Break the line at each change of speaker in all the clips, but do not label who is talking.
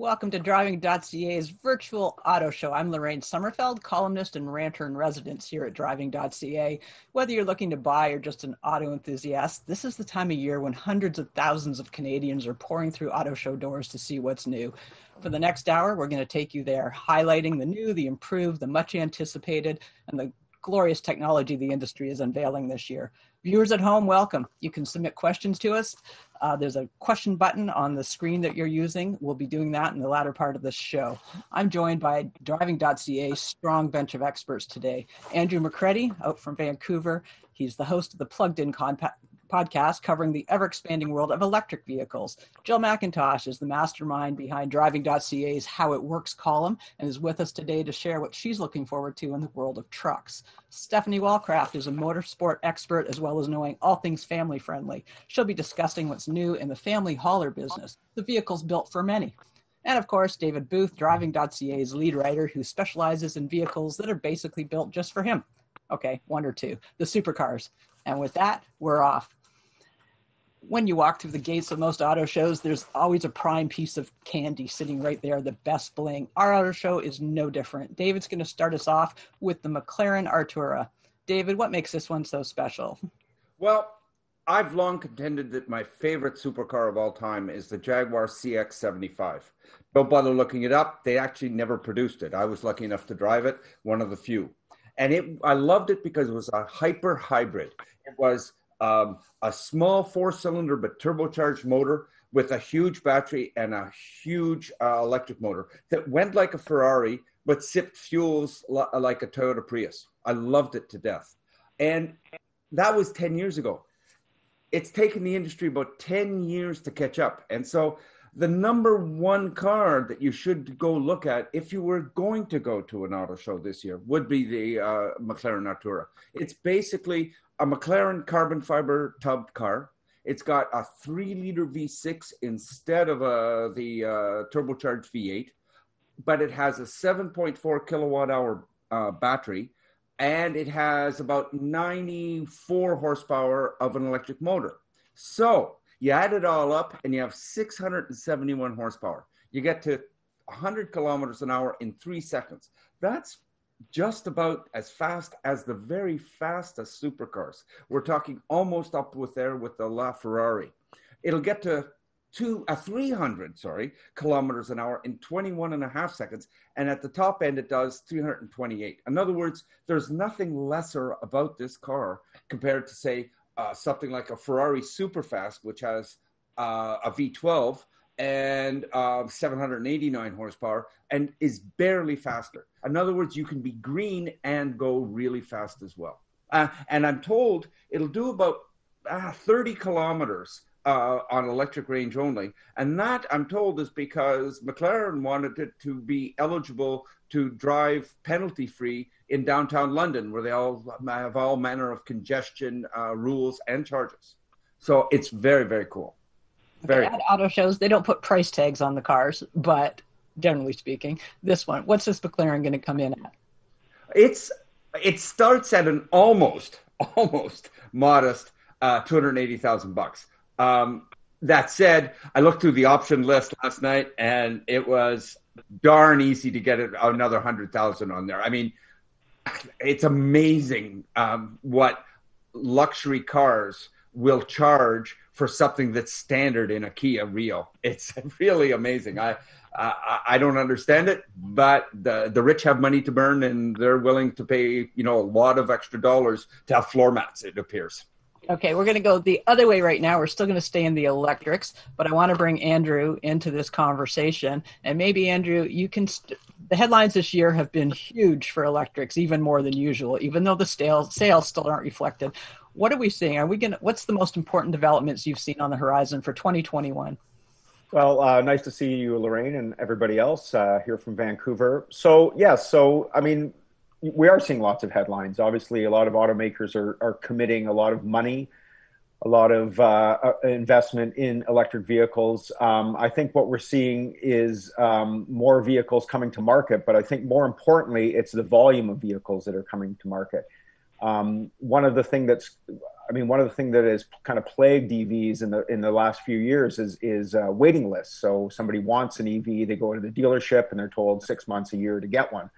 Welcome to Driving.ca's virtual auto show. I'm Lorraine Sommerfeld, columnist and ranter in residence here at Driving.ca. Whether you're looking to buy or just an auto enthusiast, this is the time of year when hundreds of thousands of Canadians are pouring through auto show doors to see what's new. For the next hour, we're going to take you there, highlighting the new, the improved, the much anticipated, and the glorious technology the industry is unveiling this year. Viewers at home, welcome. You can submit questions to us. Uh, there's a question button on the screen that you're using. We'll be doing that in the latter part of this show. I'm joined by Driving.ca's strong bench of experts today. Andrew McCredie, out from Vancouver. He's the host of the Plugged In podcast covering the ever expanding world of electric vehicles. Jill McIntosh is the mastermind behind Driving.ca's How It Works column and is with us today to share what she's looking forward to in the world of trucks. Stephanie Wallcraft is a motorsport expert as well as knowing all things family friendly. She'll be discussing what's new in the family hauler business, the vehicles built for many. And of course, David Booth, Driving.ca's lead writer who specializes in vehicles that are basically built just for him. Okay, one or two, the supercars. And with that, we're off when you walk through the gates of most auto shows, there's always a prime piece of candy sitting right there, the best bling. Our auto show is no different. David's going to start us off with the McLaren Artura. David, what makes this one so special?
Well, I've long contended that my favorite supercar of all time is the Jaguar CX75. Don't bother looking it up. They actually never produced it. I was lucky enough to drive it, one of the few. And it, I loved it because it was a hyper hybrid. It was um, a small four cylinder but turbocharged motor with a huge battery and a huge uh, electric motor that went like a Ferrari but sipped fuels like a Toyota Prius. I loved it to death. And that was 10 years ago. It's taken the industry about 10 years to catch up. And so the number one car that you should go look at if you were going to go to an auto show this year would be the uh, McLaren Artura. It's basically a McLaren carbon fiber tub car. It's got a three liter V6 instead of uh, the uh, turbocharged V8, but it has a 7.4 kilowatt hour uh, battery and it has about 94 horsepower of an electric motor. So you add it all up and you have 671 horsepower. You get to 100 kilometers an hour in three seconds. That's just about as fast as the very fastest supercars. We're talking almost up with there with the LaFerrari. It'll get to two, uh, a 300, sorry, kilometers an hour in 21 and a half seconds. And at the top end, it does 328. In other words, there's nothing lesser about this car compared to, say, uh, something like a Ferrari Superfast, which has uh, a V12 and uh, 789 horsepower and is barely faster. In other words, you can be green and go really fast as well. Uh, and I'm told it'll do about uh, 30 kilometers uh, on electric range only. And that, I'm told, is because McLaren wanted it to be eligible to drive penalty free in downtown London, where they all have all manner of congestion uh, rules and charges. So it's very, very cool.
Very. At auto shows, they don't put price tags on the cars, but generally speaking, this one, what's this McLaren going to come in at?
It's it starts at an almost almost modest uh, two hundred eighty thousand bucks. Um, that said, I looked through the option list last night, and it was darn easy to get another hundred thousand on there. I mean, it's amazing um, what luxury cars will charge for something that's standard in a Kia Rio. It's really amazing. I, I I don't understand it, but the the rich have money to burn, and they're willing to pay you know a lot of extra dollars to have floor mats. It appears.
Okay, we're going to go the other way right now. We're still going to stay in the electrics, but I want to bring Andrew into this conversation. And maybe, Andrew, you can. St- the headlines this year have been huge for electrics, even more than usual, even though the sales, sales still aren't reflected. What are we seeing? Are we going what's the most important developments you've seen on the horizon for 2021?
Well, uh, nice to see you, Lorraine, and everybody else uh, here from Vancouver. So, yes, yeah, so I mean, we are seeing lots of headlines. Obviously, a lot of automakers are, are committing a lot of money, a lot of uh, uh investment in electric vehicles. Um, I think what we're seeing is um, more vehicles coming to market, but I think more importantly, it's the volume of vehicles that are coming to market. Um, one of the things that's I mean, one of the things that has kind of plagued EVs in the in the last few years is is uh, waiting lists. So somebody wants an EV, they go to the dealership and they're told six months a year to get one.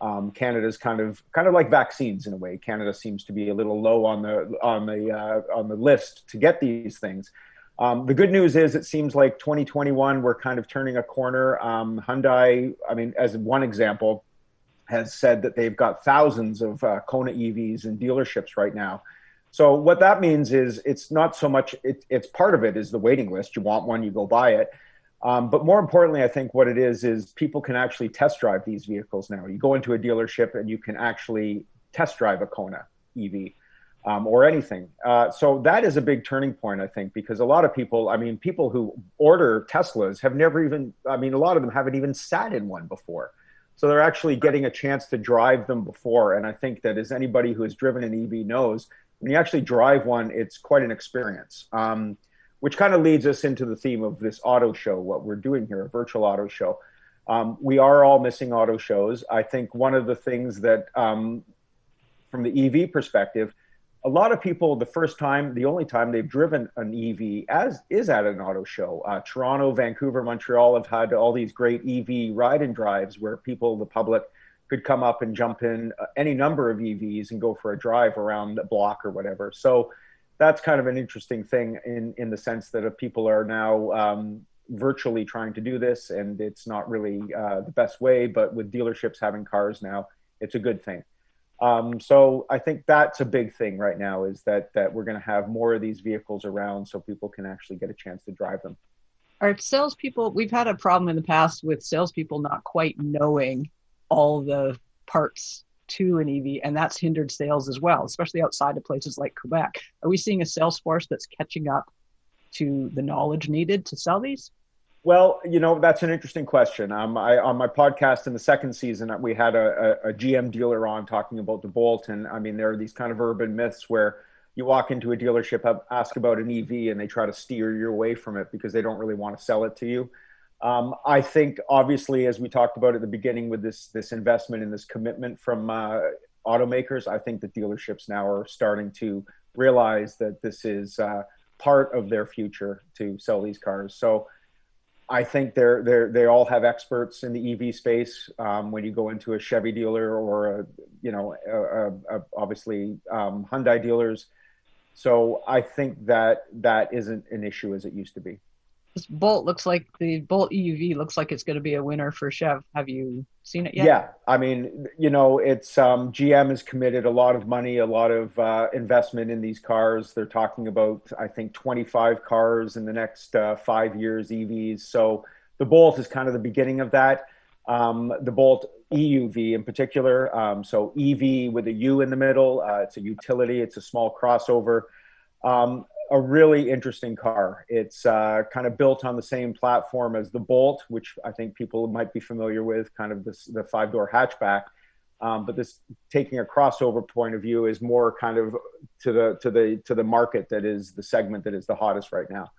Um, Canada's kind of kind of like vaccines in a way. Canada seems to be a little low on the on the uh, on the list to get these things. Um, the good news is it seems like 2021 we're kind of turning a corner. Um, Hyundai, I mean, as one example, has said that they've got thousands of uh, Kona EVs in dealerships right now. So what that means is it's not so much it, it's part of it is the waiting list. You want one, you go buy it. Um, but more importantly, I think what it is is people can actually test drive these vehicles now. You go into a dealership and you can actually test drive a Kona EV um, or anything. Uh, so that is a big turning point, I think, because a lot of people, I mean, people who order Teslas have never even, I mean, a lot of them haven't even sat in one before. So they're actually getting a chance to drive them before. And I think that as anybody who has driven an EV knows, when you actually drive one, it's quite an experience. Um, which kind of leads us into the theme of this auto show, what we're doing here, a virtual auto show. Um, we are all missing auto shows. I think one of the things that, um, from the EV perspective, a lot of people the first time the only time they've driven an ev as is at an auto show uh, toronto vancouver montreal have had all these great ev ride and drives where people the public could come up and jump in uh, any number of evs and go for a drive around the block or whatever so that's kind of an interesting thing in in the sense that people are now um, virtually trying to do this and it's not really uh, the best way but with dealerships having cars now it's a good thing um, so I think that's a big thing right now is that that we're going to have more of these vehicles around so people can actually get a chance to drive them.
Are salespeople? We've had a problem in the past with salespeople not quite knowing all the parts to an EV, and that's hindered sales as well, especially outside of places like Quebec. Are we seeing a sales force that's catching up to the knowledge needed to sell these?
Well, you know, that's an interesting question. Um, I, on my podcast in the second season, we had a, a, a, GM dealer on talking about the Bolt. And I mean, there are these kind of urban myths where you walk into a dealership, ask about an EV, and they try to steer you away from it because they don't really want to sell it to you. Um, I think, obviously, as we talked about at the beginning with this, this investment and this commitment from uh, automakers, I think the dealerships now are starting to realize that this is uh, part of their future to sell these cars. So, I think they're they they all have experts in the EV space. Um, when you go into a Chevy dealer or a you know a, a, obviously um, Hyundai dealers, so I think that that isn't an issue as it used to be
this Bolt looks like the Bolt EUV looks like it's going to be a winner for Chev. Have you seen it yet?
Yeah, I mean, you know, it's um, GM has committed a lot of money, a lot of uh, investment in these cars. They're talking about, I think, 25 cars in the next uh, five years, EVs. So the Bolt is kind of the beginning of that. Um, the Bolt EUV in particular, um, so EV with a U in the middle. Uh, it's a utility. It's a small crossover. Um, a really interesting car. It's uh, kind of built on the same platform as the Bolt, which I think people might be familiar with, kind of this, the five door hatchback. Um, but this taking a crossover point of view is more kind of to the to the to the market that is the segment that is the hottest right now.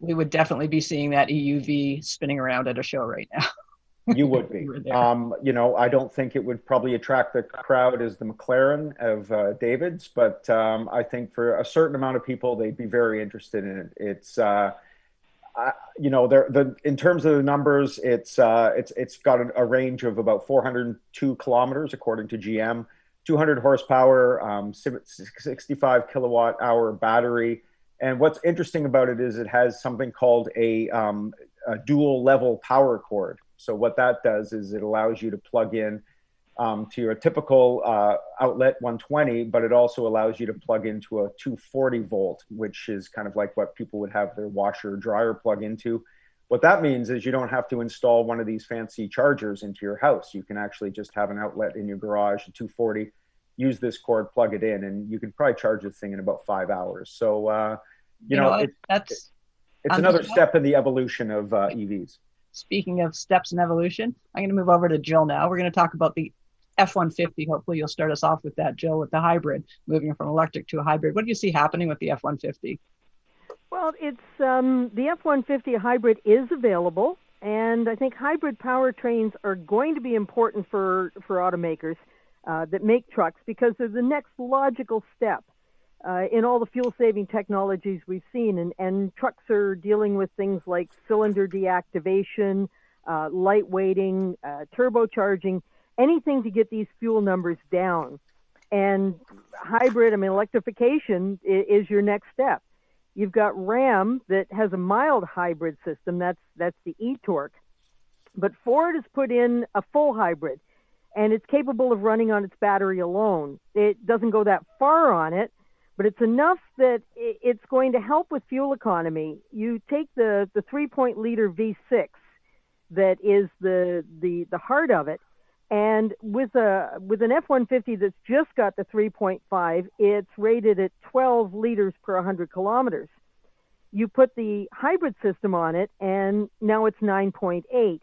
We would definitely be seeing that EUV spinning around at a show right now.
You would be. um, you know, I don't think it would probably attract the crowd as the McLaren of uh, David's, but um, I think for a certain amount of people, they'd be very interested in it. It's, uh, I, you know, there the in terms of the numbers, it's uh, it's it's got a, a, range of about 402 kilometers according to GM, 200 horsepower, um, 65 kilowatt hour battery. And what's interesting about it is it has something called a, um, a dual level power cord. So what that does is it allows you to plug in um, to your typical uh, outlet 120, but it also allows you to plug into a 240 volt, which is kind of like what people would have their washer or dryer plug into. What that means is you don't have to install one of these fancy chargers into your house. You can actually just have an outlet in your garage, a 240, use this cord, plug it in, and you can probably charge this thing in about five hours. So, uh, you, you, know, know it, that's it's another step in the evolution of uh, EVs.
Speaking of steps in evolution, I'm going to move over to Jill now. We're going to talk about the F 150. Hopefully, you'll start us off with that, Jill, with the hybrid, moving from electric to a hybrid. What do you see happening with the F 150?
Well, it's um, the F 150 hybrid is available, and I think hybrid powertrains are going to be important for, for automakers uh, that make trucks because they're the next logical step. Uh, in all the fuel saving technologies we've seen. And, and trucks are dealing with things like cylinder deactivation, uh, lightweighting, uh, turbocharging, anything to get these fuel numbers down. And hybrid, I mean, electrification is, is your next step. You've got Ram that has a mild hybrid system. That's that's the e-torque. But Ford has put in a full hybrid, and it's capable of running on its battery alone. It doesn't go that far on it, but it's enough that it's going to help with fuel economy. You take the the 3 liter V6 that is the the the heart of it, and with a with an F-150 that's just got the 3.5, it's rated at 12 liters per 100 kilometers. You put the hybrid system on it, and now it's 9.8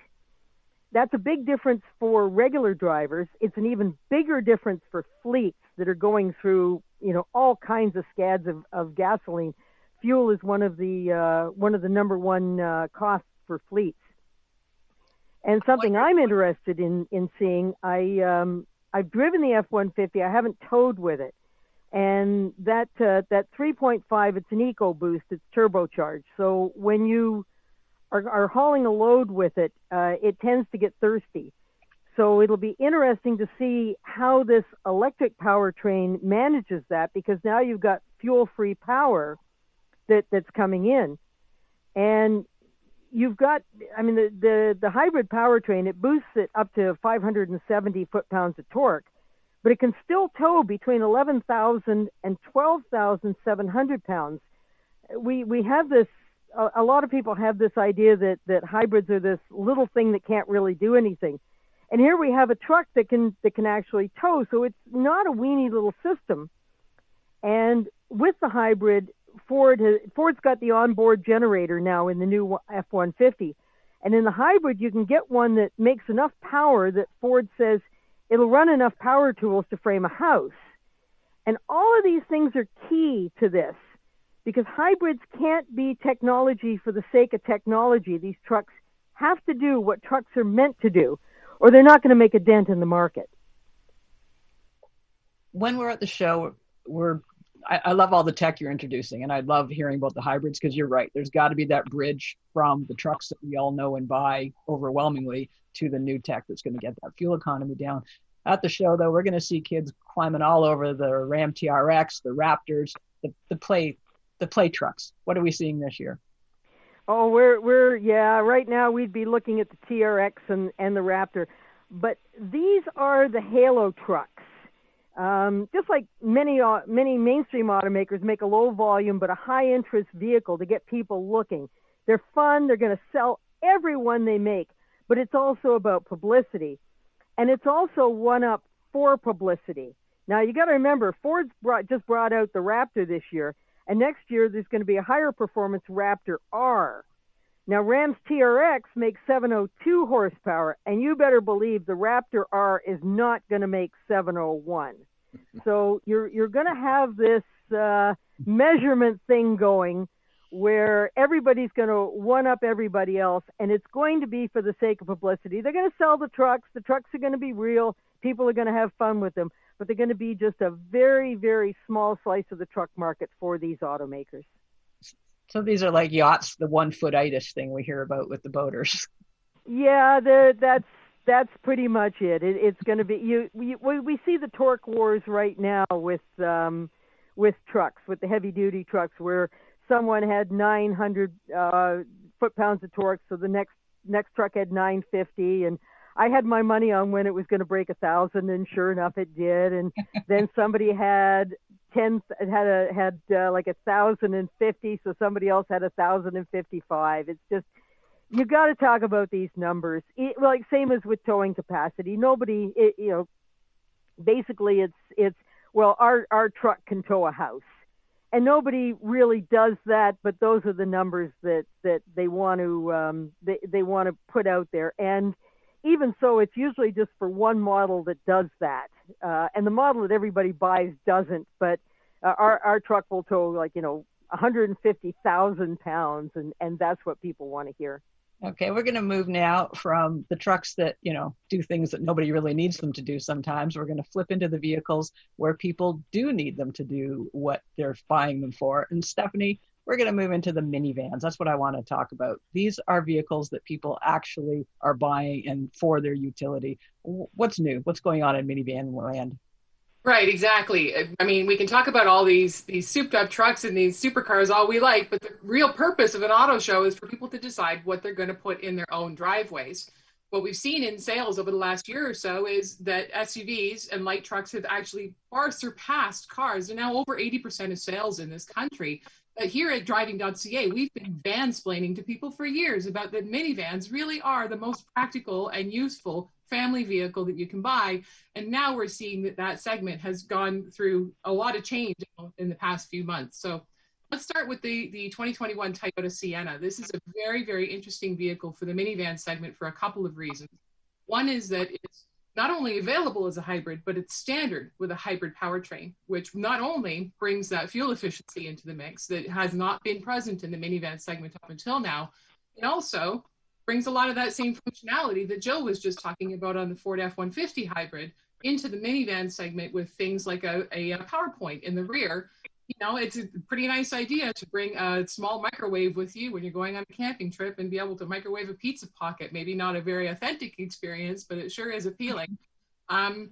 that's a big difference for regular drivers. It's an even bigger difference for fleets that are going through, you know, all kinds of scads of, of gasoline. Fuel is one of the uh, one of the number one uh, costs for fleets. And something I'm interested in in seeing, I um, I've driven the F-150. I haven't towed with it, and that uh, that 3.5, it's an EcoBoost. It's turbocharged. So when you are, are hauling a load with it, uh, it tends to get thirsty. So it'll be interesting to see how this electric powertrain manages that because now you've got fuel-free power that that's coming in, and you've got I mean the the, the hybrid powertrain it boosts it up to 570 foot-pounds of torque, but it can still tow between 11,000 and 12,700 pounds. We we have this a, a lot of people have this idea that that hybrids are this little thing that can't really do anything. And here we have a truck that can that can actually tow, so it's not a weeny little system. And with the hybrid, Ford has, Ford's got the onboard generator now in the new F-150, and in the hybrid you can get one that makes enough power that Ford says it'll run enough power tools to frame a house. And all of these things are key to this because hybrids can't be technology for the sake of technology. These trucks have to do what trucks are meant to do, or they're not going to make a dent in the market.
When we're at the show, we're I, I love all the tech you're introducing, and I love hearing about the hybrids because you're right. There's got to be that bridge from the trucks that we all know and buy overwhelmingly to the new tech that's going to get that fuel economy down. At the show, though, we're going to see kids climbing all over the Ram TRX, the Raptors, the, the play the play trucks. What are we seeing this year?
Oh, we're we're yeah. Right now, we'd be looking at the TRX and and the Raptor, but these are the Halo trucks. Um, just like many uh, many mainstream automakers make a low volume but a high interest vehicle to get people looking. They're fun. They're going to sell every one they make, but it's also about publicity, and it's also one up for publicity. Now you got to remember, Ford's brought, just brought out the Raptor this year, and next year, there's going to be a higher performance Raptor R. Now, Ram's TRX makes 702 horsepower, and you better believe the Raptor R is not going to make 701. so you're you're going to have this uh, measurement thing going where everybody's going to one up everybody else, and it's going to be for the sake of publicity. They're going to sell the trucks. The trucks are going to be real. People are going to have fun with them but they're going to be just a very, very small slice of the truck market for these automakers.
So these are like yachts, the one foot itis thing we hear about with the boaters.
Yeah, that's that's pretty much it. it it's going to be you. We, we see the torque wars right now with um, with trucks, with the heavy duty trucks, where someone had 900 uh, foot pounds of torque, so the next next truck had 950, and I had my money on when it was going to break a thousand, and sure enough, it did. And then somebody had ten had a had uh, like a thousand and fifty, so somebody else had a thousand and fifty-five. It's just you got to talk about these numbers. It, like same as with towing capacity. Nobody, it, you know, basically it's it's well, our our truck can tow a house, and nobody really does that. But those are the numbers that that they want to um, they they want to put out there and even so, it's usually just for one model that does that, uh, and the model that everybody buys doesn't. But uh, our our truck will tow like you know 150,000 pounds, and and that's what people want to hear.
Okay, we're going to move now from the trucks that, you know, do things that nobody really needs them to do sometimes. We're going to flip into the vehicles where people do need them to do what they're buying them for. And Stephanie, we're going to move into the minivans. That's what I want to talk about. These are vehicles that people actually are buying and for their utility. What's new? What's going on in minivan land?
Right, exactly. Uh, I mean, we can talk about all these these souped up trucks and these supercars all we like, but the real purpose of an auto show is for people to decide what they're going to put in their own driveways. What we've seen in sales over the last year or so is that SUVs and light trucks have actually far surpassed cars. They're now over 80% of sales in this country. But here at driving.ca, we've been vansplaining to people for years about that minivans really are the most practical and useful family vehicle that you can buy. And now we're seeing that that segment has gone through a lot of change in the past few months. So let's start with the, the 2021 Toyota Sienna. This is a very, very interesting vehicle for the minivan segment for a couple of reasons. One is that it's not only available as a hybrid, but it's standard with a hybrid powertrain, which not only brings that fuel efficiency into the mix that has not been present in the minivan segment up until now, it also brings a lot of that same functionality that Joe was just talking about on the Ford F-150 hybrid into the minivan segment with things like a, a, a PowerPoint in the rear. You know, it's a pretty nice idea to bring a small microwave with you when you're going on a camping trip and be able to microwave a pizza pocket. Maybe not a very authentic experience, but it sure is appealing. Um,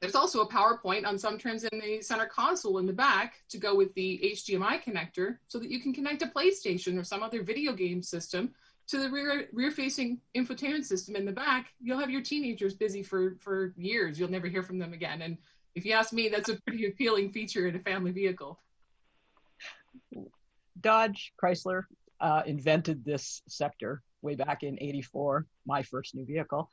there's also a PowerPoint on some trims in the center console in the back to go with the HDMI connector so that you can connect a PlayStation or some other video game system to the rear rear facing infotainment system in the back, you'll have your teenagers busy for for years. You'll never hear from them again. And if you ask me, that's a pretty appealing feature in a family vehicle.
Dodge Chrysler uh, invented this sector way back in '84. My first new vehicle.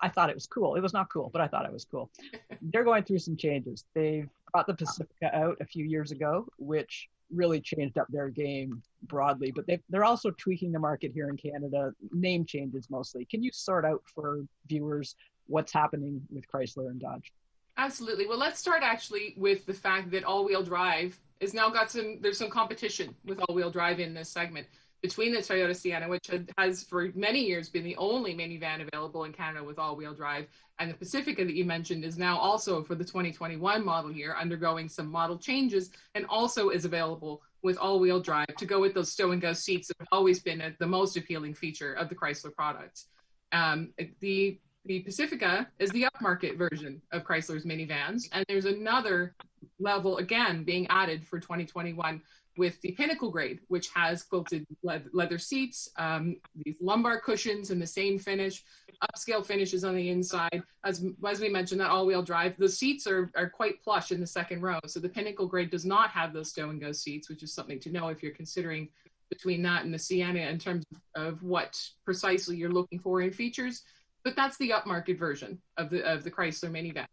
I thought it was cool. It was not cool, but I thought it was cool. They're going through some changes. They've brought the Pacifica out a few years ago, which really changed up their game broadly, but they they're also tweaking the market here in Canada. Name changes mostly. Can you sort out for viewers what's happening with Chrysler and Dodge?
Absolutely. Well, let's start actually with the fact that all-wheel drive is now got some. There's some competition with all-wheel drive in this segment between the Toyota Sienna, which has for many years been the only minivan available in Canada with all-wheel drive, and the Pacifica that you mentioned is now also for the 2021 model year undergoing some model changes and also is available with all-wheel drive to go with those stow and go seats that have always been a, the most appealing feature of the Chrysler products. Um, the the Pacifica is the upmarket version of Chrysler's minivans, and there's another level again being added for 2021 with the Pinnacle grade, which has quilted leather seats, um, these lumbar cushions in the same finish, upscale finishes on the inside. As, as we mentioned, that all-wheel drive, the seats are, are quite plush in the second row. So the Pinnacle grade does not have those stow and go seats, which is something to know if you're considering between that and the Sienna in terms of what precisely you're looking for in features. But that's the upmarket version of the of the Chrysler minivan.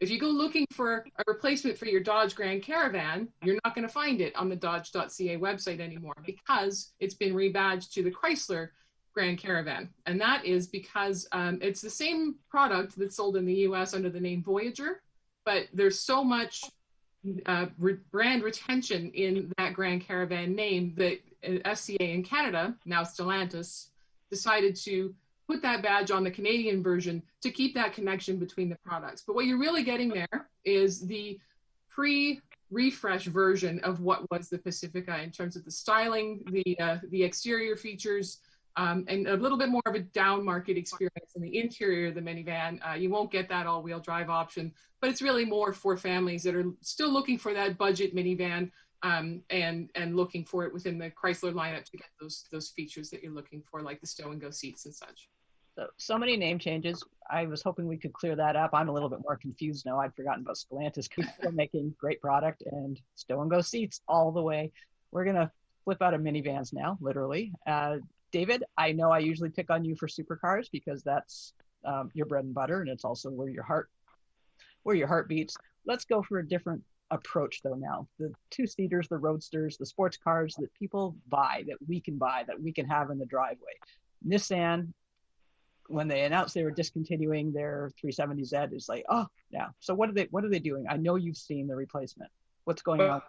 If you go looking for a replacement for your Dodge Grand Caravan, you're not going to find it on the Dodge.ca website anymore because it's been rebadged to the Chrysler Grand Caravan. And that is because um, it's the same product that's sold in the US under the name Voyager, but there's so much uh, re- brand retention in that Grand Caravan name that uh, FCA in Canada, now Stellantis, decided to put that badge on the Canadian version to keep that connection between the products. But what you're really getting there is the pre refresh version of what was the Pacifica in terms of the styling, the uh, the exterior features, um, and a little bit more of a down market experience in the interior of the minivan. Uh, you won't get that all wheel drive option, but it's really more for families that are still looking for that budget minivan um, and and looking for it within the Chrysler lineup to get those those features that you're looking for, like the stow and go seats and such.
So, so many name changes. I was hoping we could clear that up. I'm a little bit more confused now. I'd forgotten about Stellantis they're making great product and stow and go seats all the way. We're gonna flip out of minivans now, literally. Uh, David, I know I usually pick on you for supercars because that's um, your bread and butter, and it's also where your heart, where your heart beats. Let's go for a different approach though now. The two seaters, the roadsters, the sports cars that people buy, that we can buy, that we can have in the driveway. Nissan when they announced they were discontinuing their 370Z, it's like, oh, yeah. So what are they what are they doing? I know you've seen the replacement. What's going on?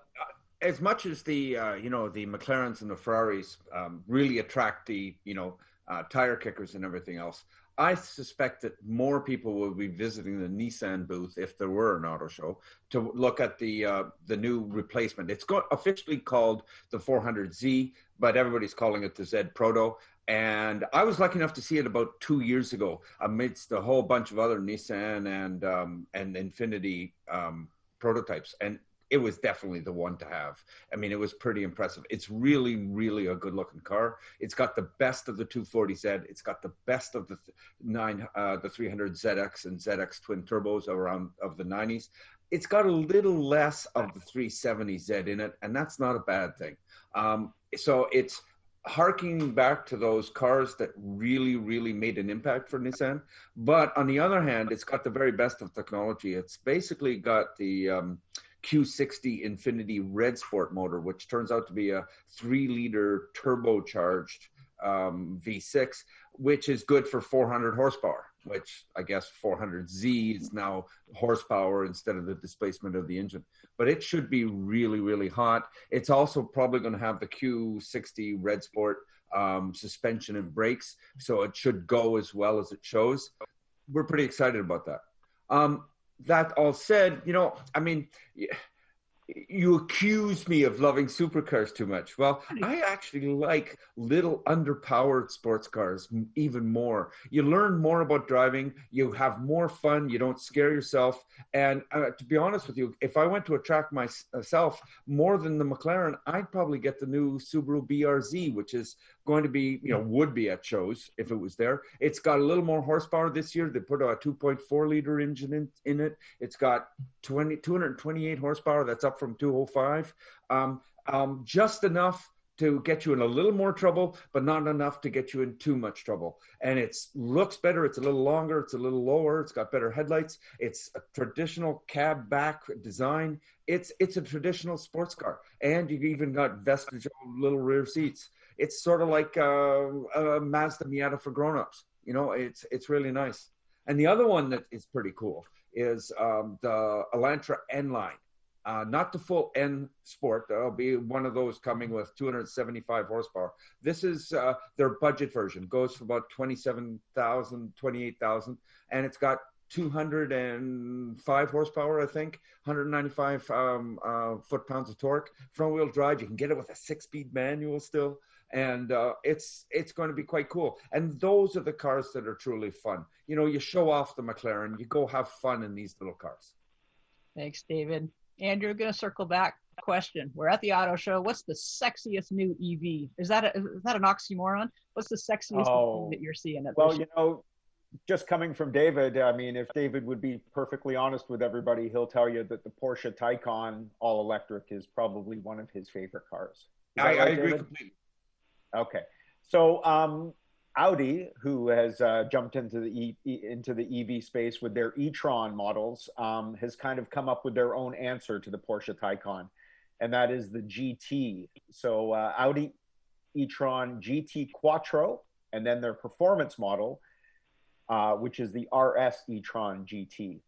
as much as the uh, you know the McLarens and the Ferraris um, really attract the you know uh, tire kickers and everything else, I suspect that more people will be visiting the Nissan booth if there were an auto show to look at the uh, the new replacement. It's got officially called the 400Z, but everybody's calling it the Z Proto. And I was lucky enough to see it about two years ago, amidst a whole bunch of other Nissan and um, and Infiniti um, prototypes, and it was definitely the one to have. I mean, it was pretty impressive. It's really, really a good looking car. It's got the best of the 240Z. It's got the best of the th- nine, uh, the 300 ZX and ZX twin turbos around of the 90s. It's got a little less of the 370Z in it, and that's not a bad thing. Um, so it's harking back to those cars that really, really made an impact for Nissan. But on the other hand, it's got the very best of technology. It's basically got the um, Q60 Infiniti Red Sport motor, which turns out to be a three liter turbocharged um, V6, which is good for 400 horsepower, which I guess 400Z is now horsepower instead of the displacement of the engine. But it should be really, really hot. It's also probably going to have the Q60 Red Sport um, suspension and brakes, so it should go as well as it shows. We're pretty excited about that. Um, that all said, you know, I mean, you accuse me of loving supercars too much. Well, I actually like little underpowered sports cars even more. You learn more about driving, you have more fun, you don't scare yourself. And uh, to be honest with you, if I went to a track myself more than the McLaren, I'd probably get the new Subaru BRZ, which is going to be, you know, would be at shows if it was there. It's got a little more horsepower this year. They put a 2.4 liter engine in, in it. It's got 20, 228 horsepower. That's up from 205. Um, um, just enough to get you in a little more trouble, but not enough to get you in too much trouble. And it looks better. It's a little longer. It's a little lower. It's got better headlights. It's a traditional cab back design. It's it's a traditional sports car, and you've even got vestigial little rear seats. It's sort of like uh, a Mazda Miata for grown-ups. You know, it's it's really nice. And the other one that is pretty cool is um, the Elantra N line. Uh, not the full N Sport. There'll be one of those coming with 275 horsepower. This is uh, their budget version. Goes for about 27,000, 28,000, and it's got 205 horsepower, I think, 195 um, uh, foot pounds of torque. Front wheel drive. You can get it with a six speed manual still and uh, it's it's going to be quite cool. And those are the cars that are truly fun. You know, you show off the McLaren, you go have fun in these little cars.
Thanks, David. Andrew, going to circle back. Question: We're at the auto show. What's the sexiest new EV? Is that a, is that an oxymoron? What's the sexiest oh, that you're seeing? At
well, you know, just coming from David, I mean, if David would be perfectly honest with everybody, he'll tell you that the Porsche Taycan all electric is probably one of his favorite cars.
I, right, I, agree completely.
Okay, so um, Audi, who has uh, jumped into the e, into the EV space with their e-tron models, um, has kind of come up with their own answer to the Porsche Taycan, and that is the GT. So uh, Audi e-tron GT Quattro, and then their performance model, uh, which is the RS e-tron GT.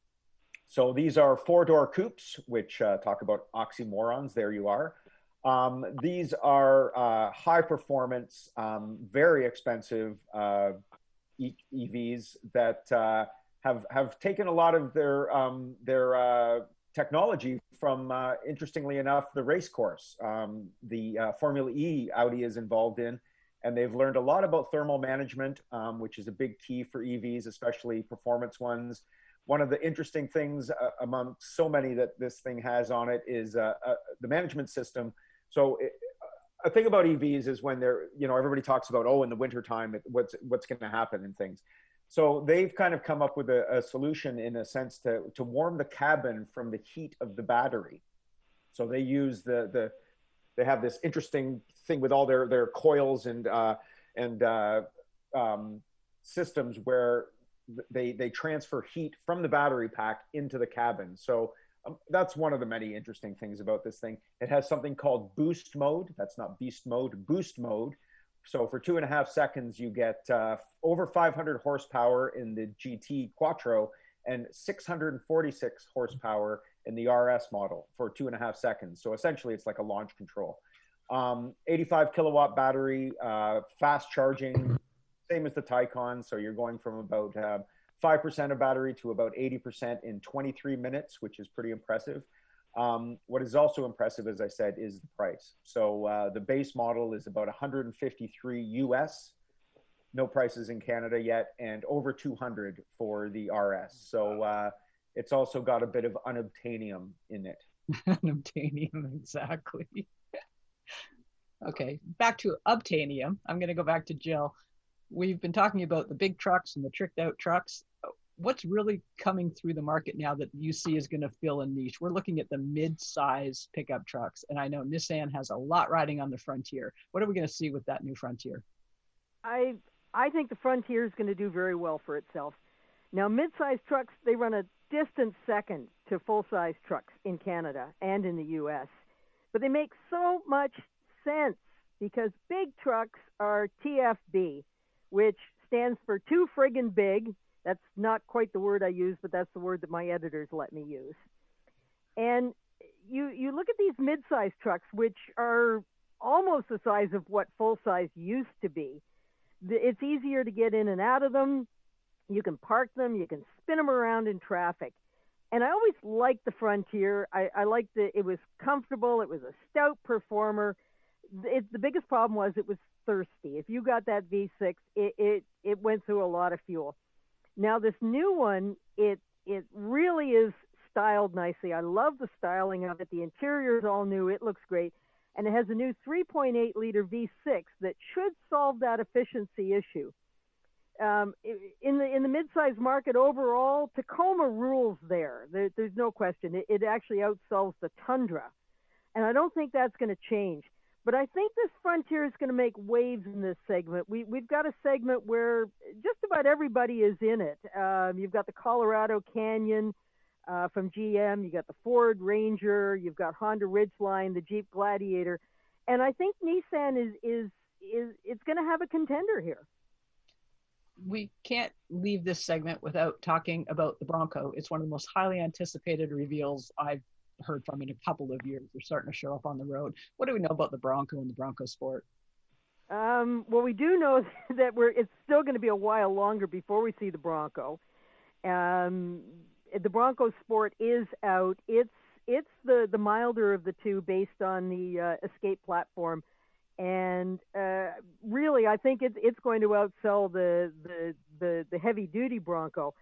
So these are four-door coupes, which uh, talk about oxymorons. There you are. Um, these are uh, high performance, um, very expensive uh, e- EVs that uh, have have taken a lot of their um, their uh, technology from, uh, interestingly enough, the race course. Um, the uh, Formula E Audi is involved in, and they've learned a lot about thermal management, um, which is a big key for EVs, especially performance ones one of the interesting things uh, among so many that this thing has on it is uh, uh, the management system so it, a thing about EVs is when they're, you know, everybody talks about, oh, in the wintertime, what's, what's going to happen and things. So they've kind of come up with a, a, solution in a sense to, to warm the cabin from the heat of the battery. So they use the, the, they have this interesting thing with all their, their coils and, uh, and uh, um, systems where they, they transfer heat from the battery pack into the cabin. So um, that's one of the many interesting things about this thing. It has something called boost mode. That's not beast mode, boost mode. So for two and a half seconds, you get uh, over 500 horsepower in the GT Quattro and 646 horsepower in the RS model for two and a half seconds. So essentially, it's like a launch control. Um, 85 kilowatt battery, uh, fast charging, same as the Taycan. So you're going from about uh, 5% of battery to about 80% in 23 minutes, which is pretty impressive. Um, what is also impressive, as I said, is the price. So uh, the base model is about 153 US, no prices in Canada yet, and over 200 for the RS. So uh, it's also got a bit of unobtainium in it.
unobtainium, exactly. okay, back to obtainium. I'm going to go back to Jill. We've been talking about the big trucks and the tricked out trucks what's really coming through the market now that you see is going to fill a niche? We're looking at the mid-size pickup trucks, and I know Nissan has a lot riding on the Frontier. What are we going to see with that new Frontier?
I I think the Frontier is going to do very well for itself. Now, mid-size trucks they run a distant second to full-size trucks in Canada and in the U.S., but they make so much sense because big trucks are TFB, which stands for too friggin' big that's not quite the word I use, but that's the word that my editors let me use. And you you look at these mid-sized trucks, which are almost the size of what full size used to be. It's easier to get in and out of them. You can park them. You can spin them around in traffic. And I always liked the Frontier. I, I liked it. It was comfortable. It was a stout performer. It, the biggest problem was it was thirsty. If you got that V6, it, it, it went through a lot of fuel. Now this new one, it it really is styled nicely. I love the styling of it. The interior is all new. It looks great. And it has a new 3.8 liter V6 that should solve that efficiency issue. Um, in the in the midsize market overall, Tacoma rules there. there there's no question. It, it actually outsells the Tundra, and I don't think that's going to change. But I think this frontier is going to make waves in this segment. We, we've got a segment where just about everybody is in it. Um, you've got the Colorado Canyon uh, from GM, you've got the Ford Ranger, you've got Honda Ridgeline, the Jeep Gladiator, and I think Nissan is is is it's going to have a contender here.
We can't leave this segment without talking about the Bronco. It's one of the most highly anticipated reveals I've heard from in a couple of years. They're starting to show up on the road. What do we know about the Bronco and the Bronco Sport?
Um, well, we do know that we're it's still going to be a while longer before we see the Bronco. Um, the Bronco Sport is out. It's it's the the milder of the two, based on the uh, Escape platform, and uh, really, I think it's it's going to outsell the the the, the heavy duty Bronco.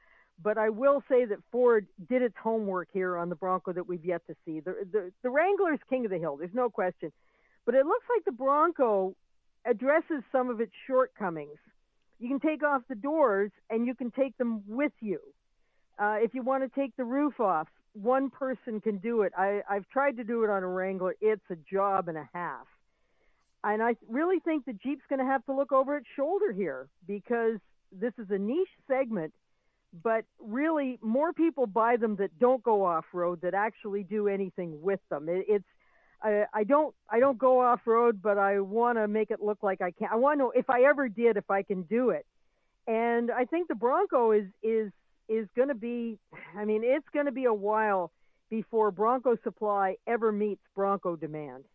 But I will say that Ford did its homework here on the Bronco that we've yet to see. The, the, the Wrangler is king of the hill, there's no question. But it looks like the Bronco addresses some of its shortcomings. You can take off the doors and you can take them with you. Uh, if you want to take the roof off, one person can do it. I, I've tried to do it on a Wrangler. It's a job and a half. And I really think the Jeep's going to have to look over its shoulder here because this is a niche segment – but really more people buy them that don't go off road that actually do anything with them. It, it's I, I don't I don't go off road, but I want to make it look like I can. I want to if I ever did, if I can do it. And I think the Bronco is is is going to be. I mean, it's going to be a while before Bronco supply ever meets Bronco demand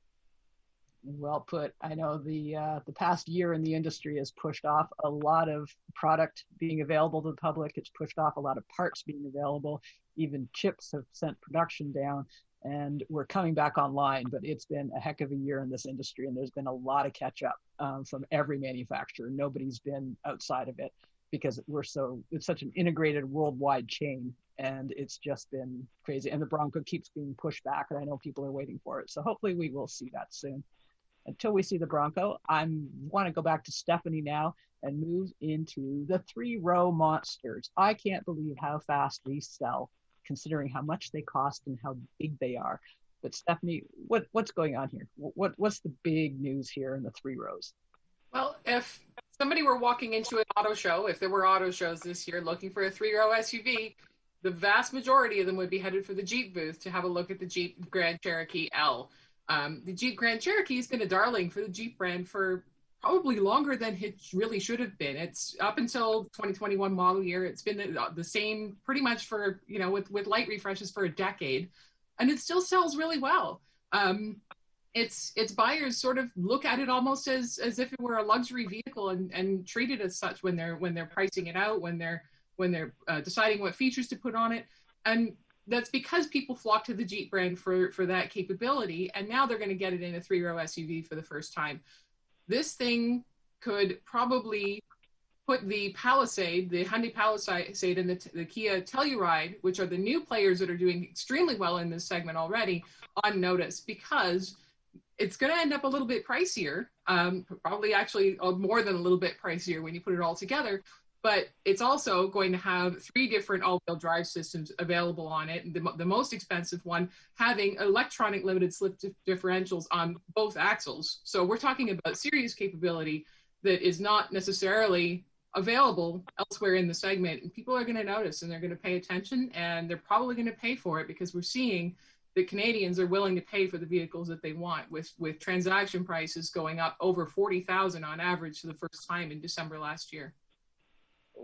well put. I know the uh, the past year in the industry has pushed off a lot of product being available to the public. It's pushed off a lot of parts being available. Even chips have sent production down, and we're coming back online. But it's been a heck of a year in this industry, and there's been a lot of catch up um, from every manufacturer. Nobody's been outside of it because we're so it's such an integrated worldwide chain and it's just been crazy and the bronco keeps being pushed back and i know people are waiting for it so hopefully we will see that soon until we see the Bronco, I want to go back to Stephanie now and move into the three row monsters. I can't believe how fast these sell, considering how much they cost and how big they are. But Stephanie, what what's going on here? What what's the big news here in the three rows?
Well, if somebody were walking into an auto show, if there were auto shows this year looking for a three row SUV, the vast majority of them would be headed for the Jeep booth to have a look at the Jeep Grand Cherokee L. Um, the Jeep Grand Cherokee has been a darling for the Jeep brand for probably longer than it really should have been. It's up until 2021 model year. It's been the, the same pretty much for, you know, with, with light refreshes for a decade. and it still sells really well. Um, its its buyers sort of look at it almost as as if it were a luxury vehicle and and treat it as such when they're when they're pricing it out when they're when they're uh, deciding what features to put on it and that's because people flock to the Jeep brand for for that capability and now they're going to get it in a three row SUV for the first time this thing could probably put the Palisade, the Hyundai Palisade, and the, the Kia Telluride, which are the new players that are doing extremely well in this segment already, on notice because it's going to end up a little bit pricier, um, probably actually uh, more than a little bit pricier when you put it all together. But it's also going to have three different all-wheel drive systems available on it. The, the most expensive one having electronic limited slip differentials on both axles. So we're talking about serious capability that is not necessarily available elsewhere in the segment. And people are going to notice and they're going to pay attention and they're probably going to pay for it because we're seeing that Canadians are willing to pay for the vehicles that they want, with with transaction prices going up over forty thousand on average for the first time in December last year.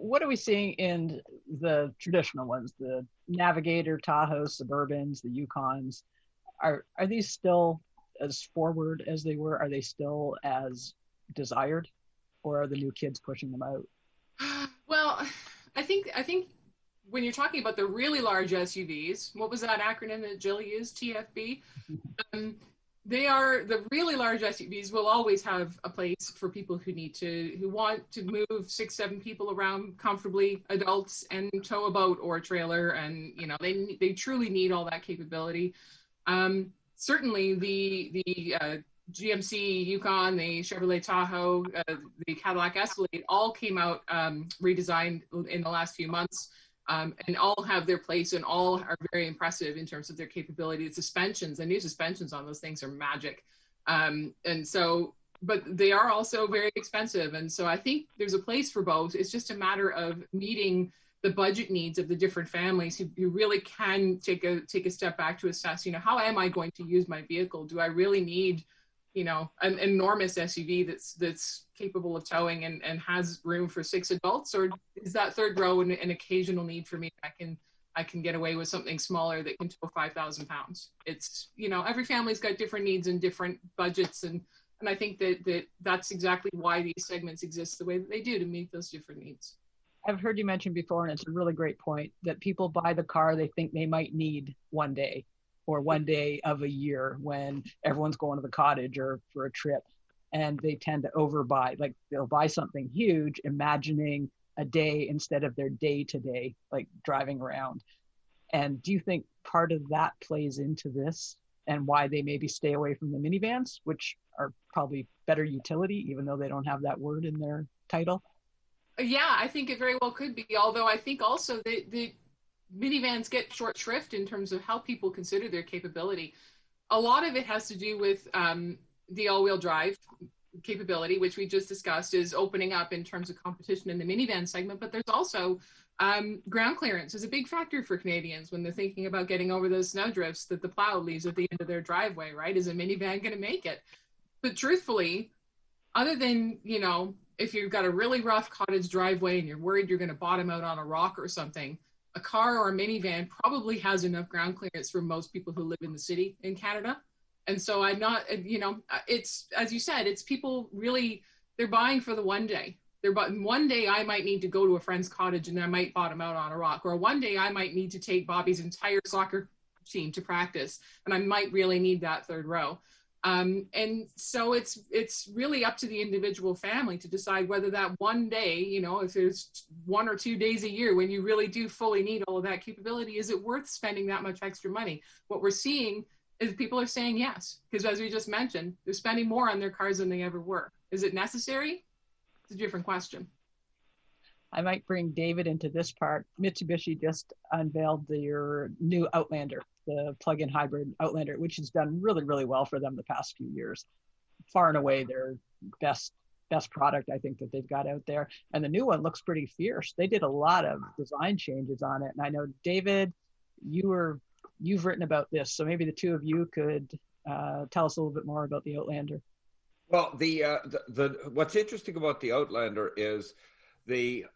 What are we seeing in the traditional ones, the Navigator, Tahoe, Suburbans, the Yukons? Are are these still as forward as they were? Are they still as desired, or are the new kids pushing them out?
Well, I think I think when you're talking about the really large SUVs, what was that acronym that Jill used? TFB. Um, they are the really large SUVs will always have a place for people who need to who want to move six seven people around comfortably, adults, and tow a boat or a trailer, and you know they they truly need all that capability. Um, certainly, the the uh, GMC Yukon, the Chevrolet Tahoe, uh, the Cadillac Escalade all came out um, redesigned in the last few months um, and all have their place and all are very impressive in terms of their capability. The suspensions, the new suspensions on those things are magic. Um, and so, but they are also very expensive. And so I think there's a place for both. It's just a matter of meeting the budget needs of the different families who, who really can take a take a step back to assess, you know, how am I going to use my vehicle? Do I really need you know an enormous SUV that's that's capable of towing and, and has room for six adults, or is that third row an, an occasional need for me? I can I can get away with something smaller that can tow five thousand pounds. It's you know every family's got different needs and different budgets, and and I think that that that's exactly why these segments exist the way that they do to meet those different needs.
I've heard you mention before, and it's a really great point that people buy the car they think they might need one day or one day of a year when everyone's going to the cottage or for a trip and they tend to overbuy. Like they'll buy something huge imagining a day instead of their day to day like driving around. And do you think part of that plays into this and why they maybe stay away from the minivans which are probably better utility even though they don't have that word in their title?
Yeah i think it very well could be although i think also that the minivans get short shrift in terms of how people consider their capability. A lot of it has to do with um, the all-wheel drive capability, which we just discussed, is opening up in terms of competition in the minivan segment. But there's also um, ground clearance is a big factor for Canadians when they're thinking about getting over those snowdrifts that the plow leaves at the end of their driveway. Right? Is a minivan going to make it? But truthfully, other than you know, if you've got a really rough cottage driveway and you're worried you're going to bottom out on a rock or something, a car or a minivan probably has enough ground clearance for most people who live in the city in Canada. And so I'm not, you know, it's as you said, it's people really they're buying for the one day. They're but one day I might need to go to a friend's cottage and I might bottom out on a rock, or one day I might need to take Bobby's entire soccer team to practice, and I might really need that third row. Um, and so it's it's really up to the individual family to decide whether that one day, you know, if there's one or two days a year when you really do fully need all of that capability, is it worth spending that much extra money? What we're seeing is people are saying yes, because as we just mentioned, they're spending more on their cars than they ever were. Is it necessary? It's a different question.
I might bring David into this part. Mitsubishi just unveiled their new Outlander, the plug-in hybrid Outlander, which has done really, really well for them the past few years. Far and away their best best product I think that they've got out there. And the new one looks pretty fierce. They did a lot of design changes on it. And I know David, you were you've written about this, so maybe the two of you could uh, tell us a little bit more about the Outlander.
Well, the, uh, the the what's interesting about the Outlander is the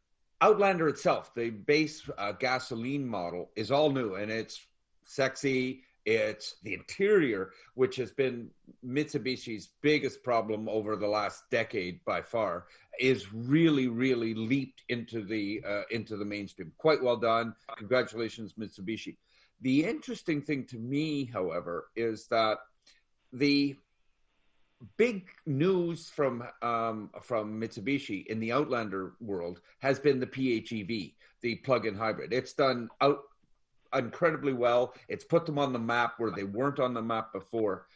Outlander itself, the base uh, gasoline model, is all new and it's sexy It's the interior, which has been Mitsubishi's biggest problem over the last decade by far, is really, really leaped into the uh, into the mainstream. Quite well done. Congratulations, Mitsubishi. The interesting thing to me, however, is that the big news from um, from Mitsubishi in the Outlander world has been the PHEV, the plug-in hybrid. It's done out incredibly well. It's put them on the map where they weren't on the map before.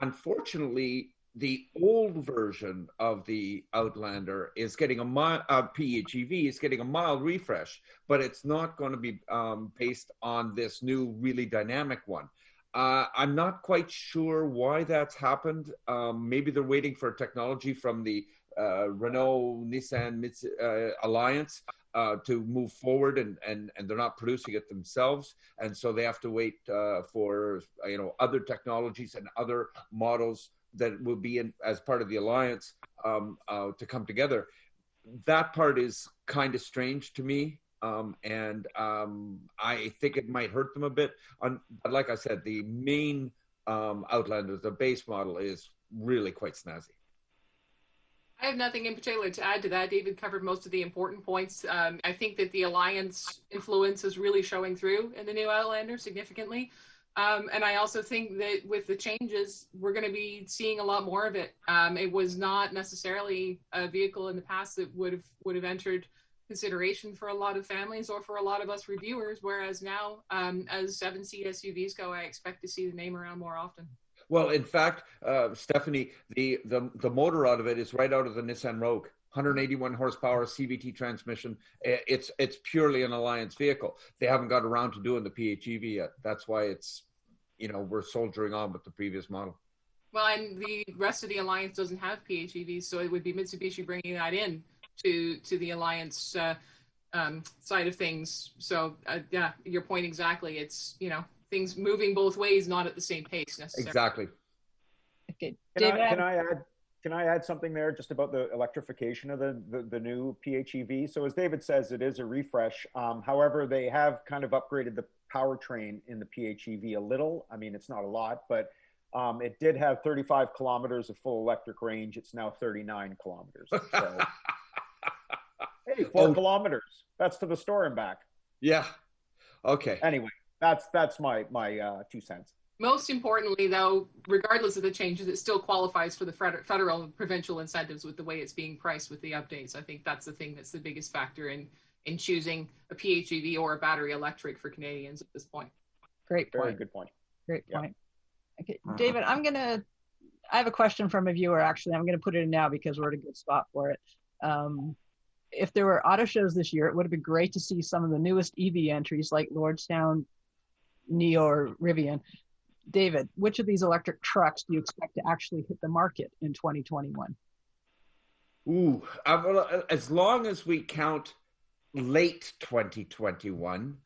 Unfortunately, the old version of the Outlander is getting a, mi- a PHEV is getting a mild refresh, but it's not going to be um, based on this new, really dynamic one. Uh, I'm not quite sure why that's happened. Um, maybe they're waiting for technology from the uh, Renault Nissan uh, alliance uh, to move forward, and, and and they're not producing it themselves, and so they have to wait uh, for you know other technologies and other models that will be in as part of the alliance um, uh, to come together. That part is kind of strange to me. Um, and um, I think it might hurt them a bit. On, but like I said, the main um, Outlander, the base model, is really quite snazzy.
I have nothing in particular to add to that. David covered most of the important points. Um, I think that the alliance influence is really showing through in the new Outlander significantly. Um, and I also think that with the changes, we're going to be seeing a lot more of it. Um, it was not necessarily a vehicle in the past that would have would have entered consideration for a lot of families or for a lot of us reviewers. Whereas now, um, as seven seat SUVs go, I expect to see the name around more often.
Well, in fact, uh, Stephanie, the, the the motor out of it is right out of the Nissan Rogue. 181 horsepower CVT transmission. It's it's purely an Alliance vehicle. They haven't got around to doing the PHEV yet. That's why it's, you know, we're soldiering on with the previous model.
Well, and the rest of the Alliance doesn't have PHEVs, so it would be Mitsubishi bringing that in to to the Alliance uh, um, side of things. So uh, yeah, your point exactly. It's you know things moving both ways, not at the same pace necessarily.
Exactly.
Okay, David. Can I, can I add? Can I add something there just about the electrification of the, the, the new PHEV? So as David says, it is a refresh. Um, however, they have kind of upgraded the powertrain in the PHEV a little. I mean, it's not a lot, but um, it did have 35 kilometers of full electric range. It's now 39 kilometers. So, hey, four oh. kilometers. That's to the store and back.
Yeah. Okay.
Anyway, that's that's my my uh, two cents.
Most importantly, though, regardless of the changes, it still qualifies for the federal and provincial incentives with the way it's being priced with the updates. I think that's the thing that's the biggest factor in in choosing a PHEV or a battery electric for Canadians at this point.
Great point.
Very good point.
Great point. Yeah. Okay, David, I'm gonna. I have a question from a viewer. Actually, I'm gonna put it in now because we're at a good spot for it. Um, if there were auto shows this year, it would have been great to see some of the newest EV entries like Lordstown, Neo, or Rivian David, which of these electric trucks do you expect to actually hit the market in 2021?
Ooh, uh, uh, as long as we count late 2021,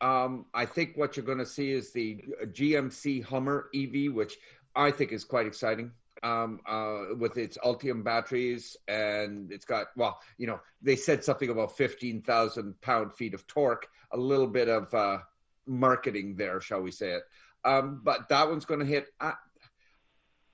um, I think what you're going to see is the GMC Hummer EV, which I think is quite exciting. Um, uh, with its Ultium batteries, and it's got well, you know, they said something about fifteen thousand pound feet of torque. A little bit of uh, marketing there, shall we say it? Um, but that one's going to hit. I,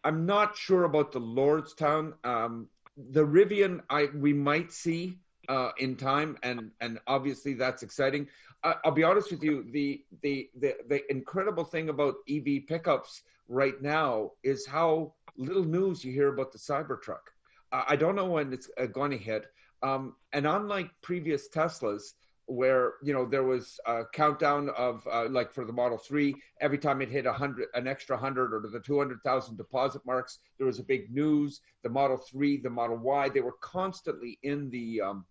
am not sure about the Lordstown. Um, the Rivian, I we might see uh, in time, and and obviously that's exciting. I, will be honest with you. The, the the the incredible thing about EV pickups right now is how little news you hear about the Cybertruck. Uh, I don't know when it's uh, going to hit. Um, and unlike previous Teslas, where you know there was a countdown of uh, like for the Model Three, every time it hit a hundred, an extra hundred or the two hundred thousand deposit marks, there was a big news. The Model Three, the Model Y, they were constantly in the um,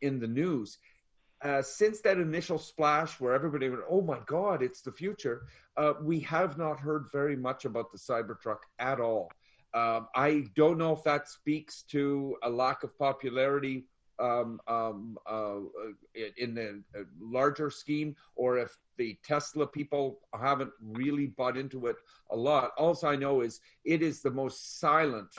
in the news. Uh, since that initial splash where everybody went, "Oh my God, it's the future," uh, we have not heard very much about the Cybertruck at all. Um, I don't know if that speaks to a lack of popularity um, um, uh, in the uh, larger scheme, or if the Tesla people haven't really bought into it a lot. All I know is it is the most silent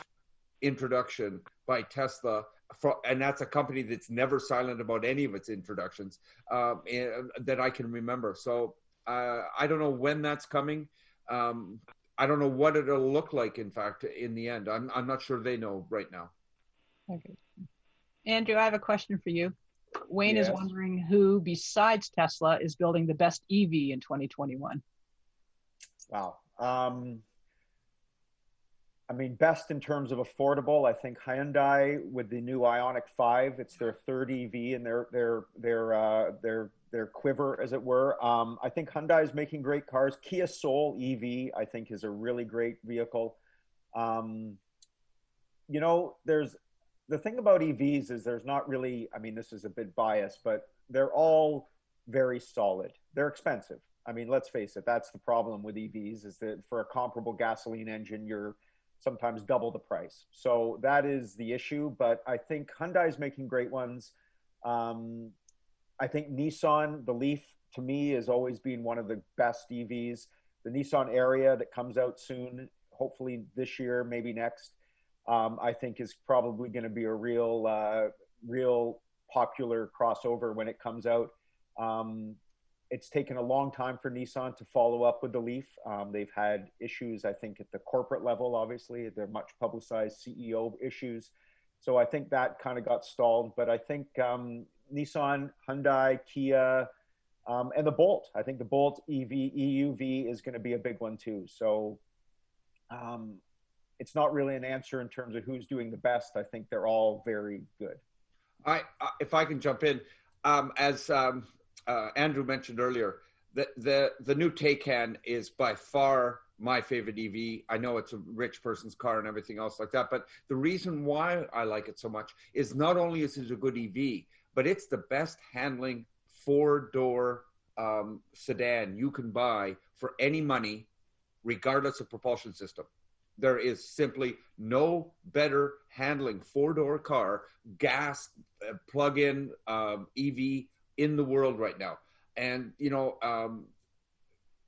introduction by Tesla, for, and that's a company that's never silent about any of its introductions um, and, that I can remember. So uh, I don't know when that's coming. Um, I don't know what it'll look like. In fact, in the end, I'm I'm not sure they know right now.
Okay. Andrew, I have a question for you. Wayne
Yes.
is wondering who, besides Tesla, is building the best EV in 2021.
Wow. Um, I mean, best in terms of affordable. I think Hyundai with the new Ioniq Five. It's their third EV in their their their uh, their their quiver, as it were. Um, I think Hyundai is making great cars. Kia Soul EV, I think, is a really great vehicle. Um, you know, there's the thing about EVs is there's not really. I mean, this is a bit biased, but they're all very solid. They're expensive. I mean, let's face it. That's the problem with EVs is that for a comparable gasoline engine, you're sometimes double the price. So that is the issue. But I think Hyundai is making great ones. Um, I think Nissan, the Leaf, to me, has always been one of the best EVs. The Nissan Ariya that comes out soon, hopefully this year, maybe next, um, I think is probably going to be a real, uh, real popular crossover when it comes out. Um, it's taken a long time for Nissan to follow up with the Leaf. Um, they've had issues, I think, at the corporate level. Obviously, they're much publicized CEO issues, so I think that kind of got stalled. But I think um, Nissan, Hyundai, Kia, um, and the Bolt. I think the Bolt EV EUV is going to be a big one too. So um, it's not really an answer in terms of who's doing the best. I think they're all very good.
I, if I can jump in, um, as um, uh, Andrew mentioned earlier, the the the new Taycan is by far my favorite EV. I know it's a rich person's car and everything else like that, but the reason why I like it so much is not only is it a good EV, but it's the best handling four door um, sedan you can buy for any money, regardless of propulsion system. There is simply no better handling four door car, gas, uh, plug in um, EV in the world right now. And, you know, um,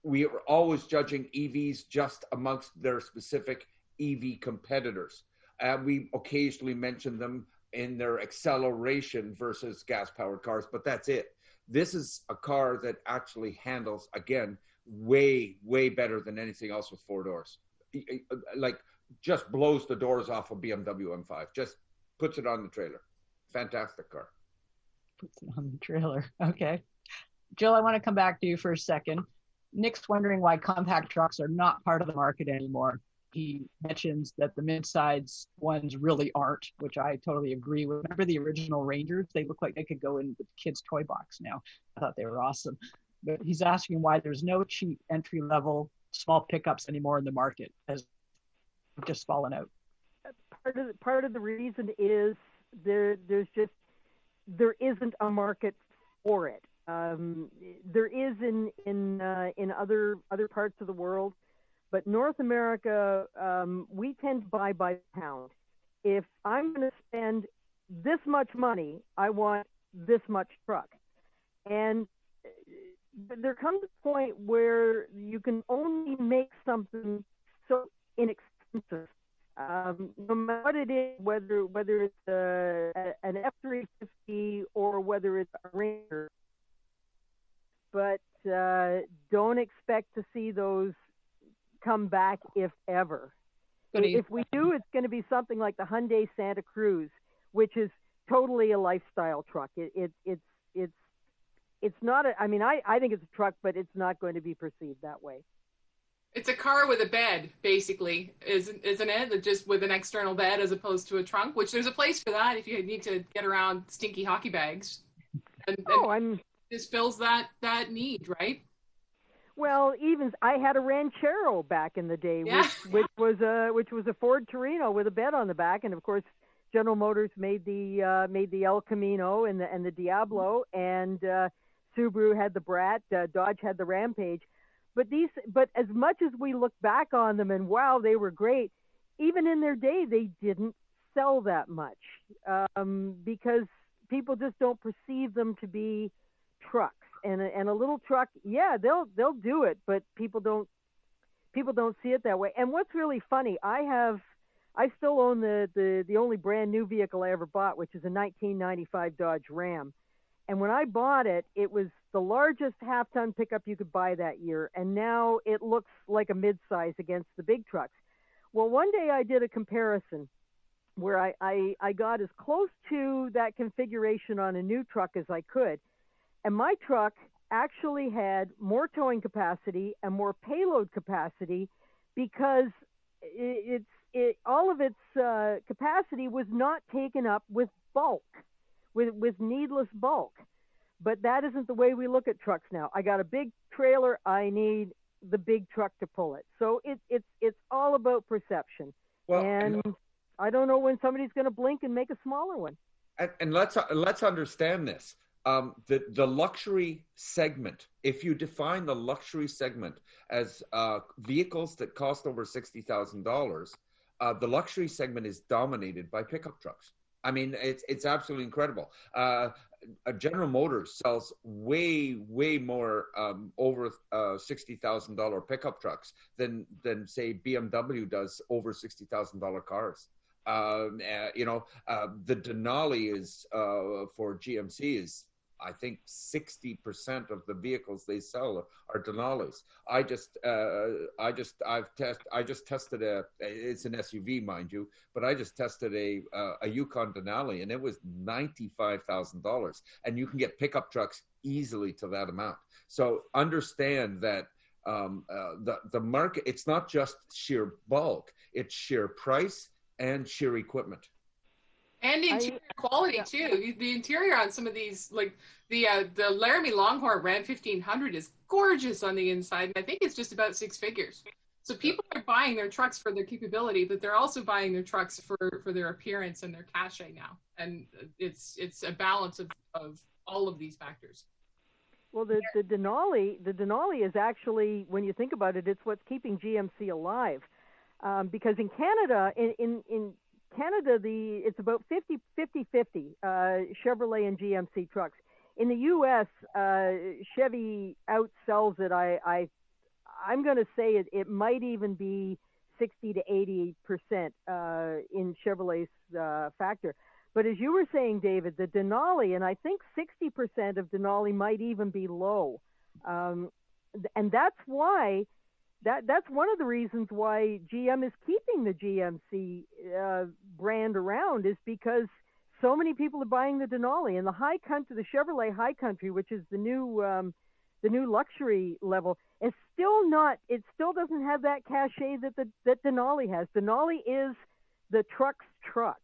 we are always judging EVs just amongst their specific EV competitors. And we occasionally mention them in their acceleration versus gas powered cars, but that's it. This is a car that actually handles, again, way, way better than anything else with four doors. Uh, like, just blows the doors off a BMW M5, just puts it on the trailer. Fantastic car.
Puts it on the trailer. Okay. Jill, I want to come back to you for a second. Nick's wondering why compact trucks are not part of the market anymore. He mentions that the midsides ones really aren't, which I totally agree with. Remember the original Rangers? They look like they could go in the kids' toy box now. I thought they were awesome. But he's asking why there's no cheap entry level small pickups anymore in the market has just fallen out.
part of the, part of the reason is there there's just there isn't a market for it. Um, there is in in uh, in other other parts of the world, but North America um, we tend to buy by pound. If I'm going to spend this much money, I want this much truck, and there comes a point where you can only make something so inexpensive um, no matter what it is, whether whether it's a, an F three fifty or whether it's a Ranger. But uh, don't expect to see those come back if ever. If we do, it's going to be something like the Hyundai Santa Cruz, which is totally a lifestyle truck. It, it it's it's it's not a. I mean, I I think it's a truck, but it's not going to be perceived that way.
It's a car with a bed, basically, isn't isn't it? Just with an external bed as opposed to a trunk, which there's a place for that if you need to get around stinky hockey bags. And, and
Oh, I'm
this fills that that need, right?
Well, even I had a Ranchero back in the day,
Yeah.
which which was a which was a Ford Torino with a bed on the back, and of course General Motors made the uh, made the El Camino and the and the Diablo, and uh, Subaru had the Brat, uh, Dodge had the Rampage. But these, but as much as we look back on them and wow, they were great, even in their day they didn't sell that much um, because people just don't perceive them to be trucks. And a, and a little truck yeah they'll they'll do it but people don't people don't see it that way. And what's really funny i have i still own the the the only brand new vehicle i ever bought which is a 1995 dodge ram And when I bought it, it was the largest half ton pickup you could buy that year. And now it looks like a midsize against the big trucks. Well, one day I did a comparison where I, I, I got as close to that configuration on a new truck as I could. And my truck actually had more towing capacity and more payload capacity because it, it's it, all of its uh, capacity was not taken up with bulk, with with needless bulk. But that isn't the way we look at trucks now. I got a big trailer. I need the big truck to pull it. So it, it's it's all about perception. Well, and I don't know when somebody's going to blink and make a smaller one.
And, and let's let's understand this. Um, the the luxury segment. If you define the luxury segment as uh, vehicles that cost over sixty thousand uh, dollars, the luxury segment is dominated by pickup trucks. I mean, it's it's absolutely incredible. Uh, General Motors sells way way more um, over uh, sixty thousand dollar pickup trucks than than say BMW does over sixty thousand dollar cars. Um, uh, you know, uh, the Denali is uh, for GMC is I think 60% of the vehicles they sell are Denalis. I just, uh, I just, I've test, I just tested a, it's an SUV, mind you, but I just tested a, uh, a Yukon Denali and it was $95,000 and you can get pickup trucks easily to that amount. So understand that um, uh, the, the market, it's not just sheer bulk, it's sheer price and sheer equipment
and interior I, quality yeah. too. The interior on some of these, like the uh, the Laramie Longhorn Ram 1500, is gorgeous on the inside, and I think it's just about six figures. So people are buying their trucks for their capability, but they're also buying their trucks for for their appearance and their cachet now, and it's it's a balance of of all of these factors.
Well, the the Denali the Denali is actually, when you think about it, it's what's keeping GMC alive. Um, because in Canada, in, in, in Canada, the it's about 50 50 50 uh, Chevrolet and GMC trucks. In the U.S., uh, Chevy outsells it. I, I I'm going to say it, it might even be 60 to 80 percent uh, in Chevrolet's uh, factor. But as you were saying, David, the Denali, and I think 60 percent of Denali might even be low, um, and that's why that that's one of the reasons why GM is keeping the GMC uh, brand around is because so many people are buying the Denali and the high country, the Chevrolet High Country, which is the new um, the new luxury level, is still not. It still doesn't have that cachet that the that Denali has. Denali is the truck's truck.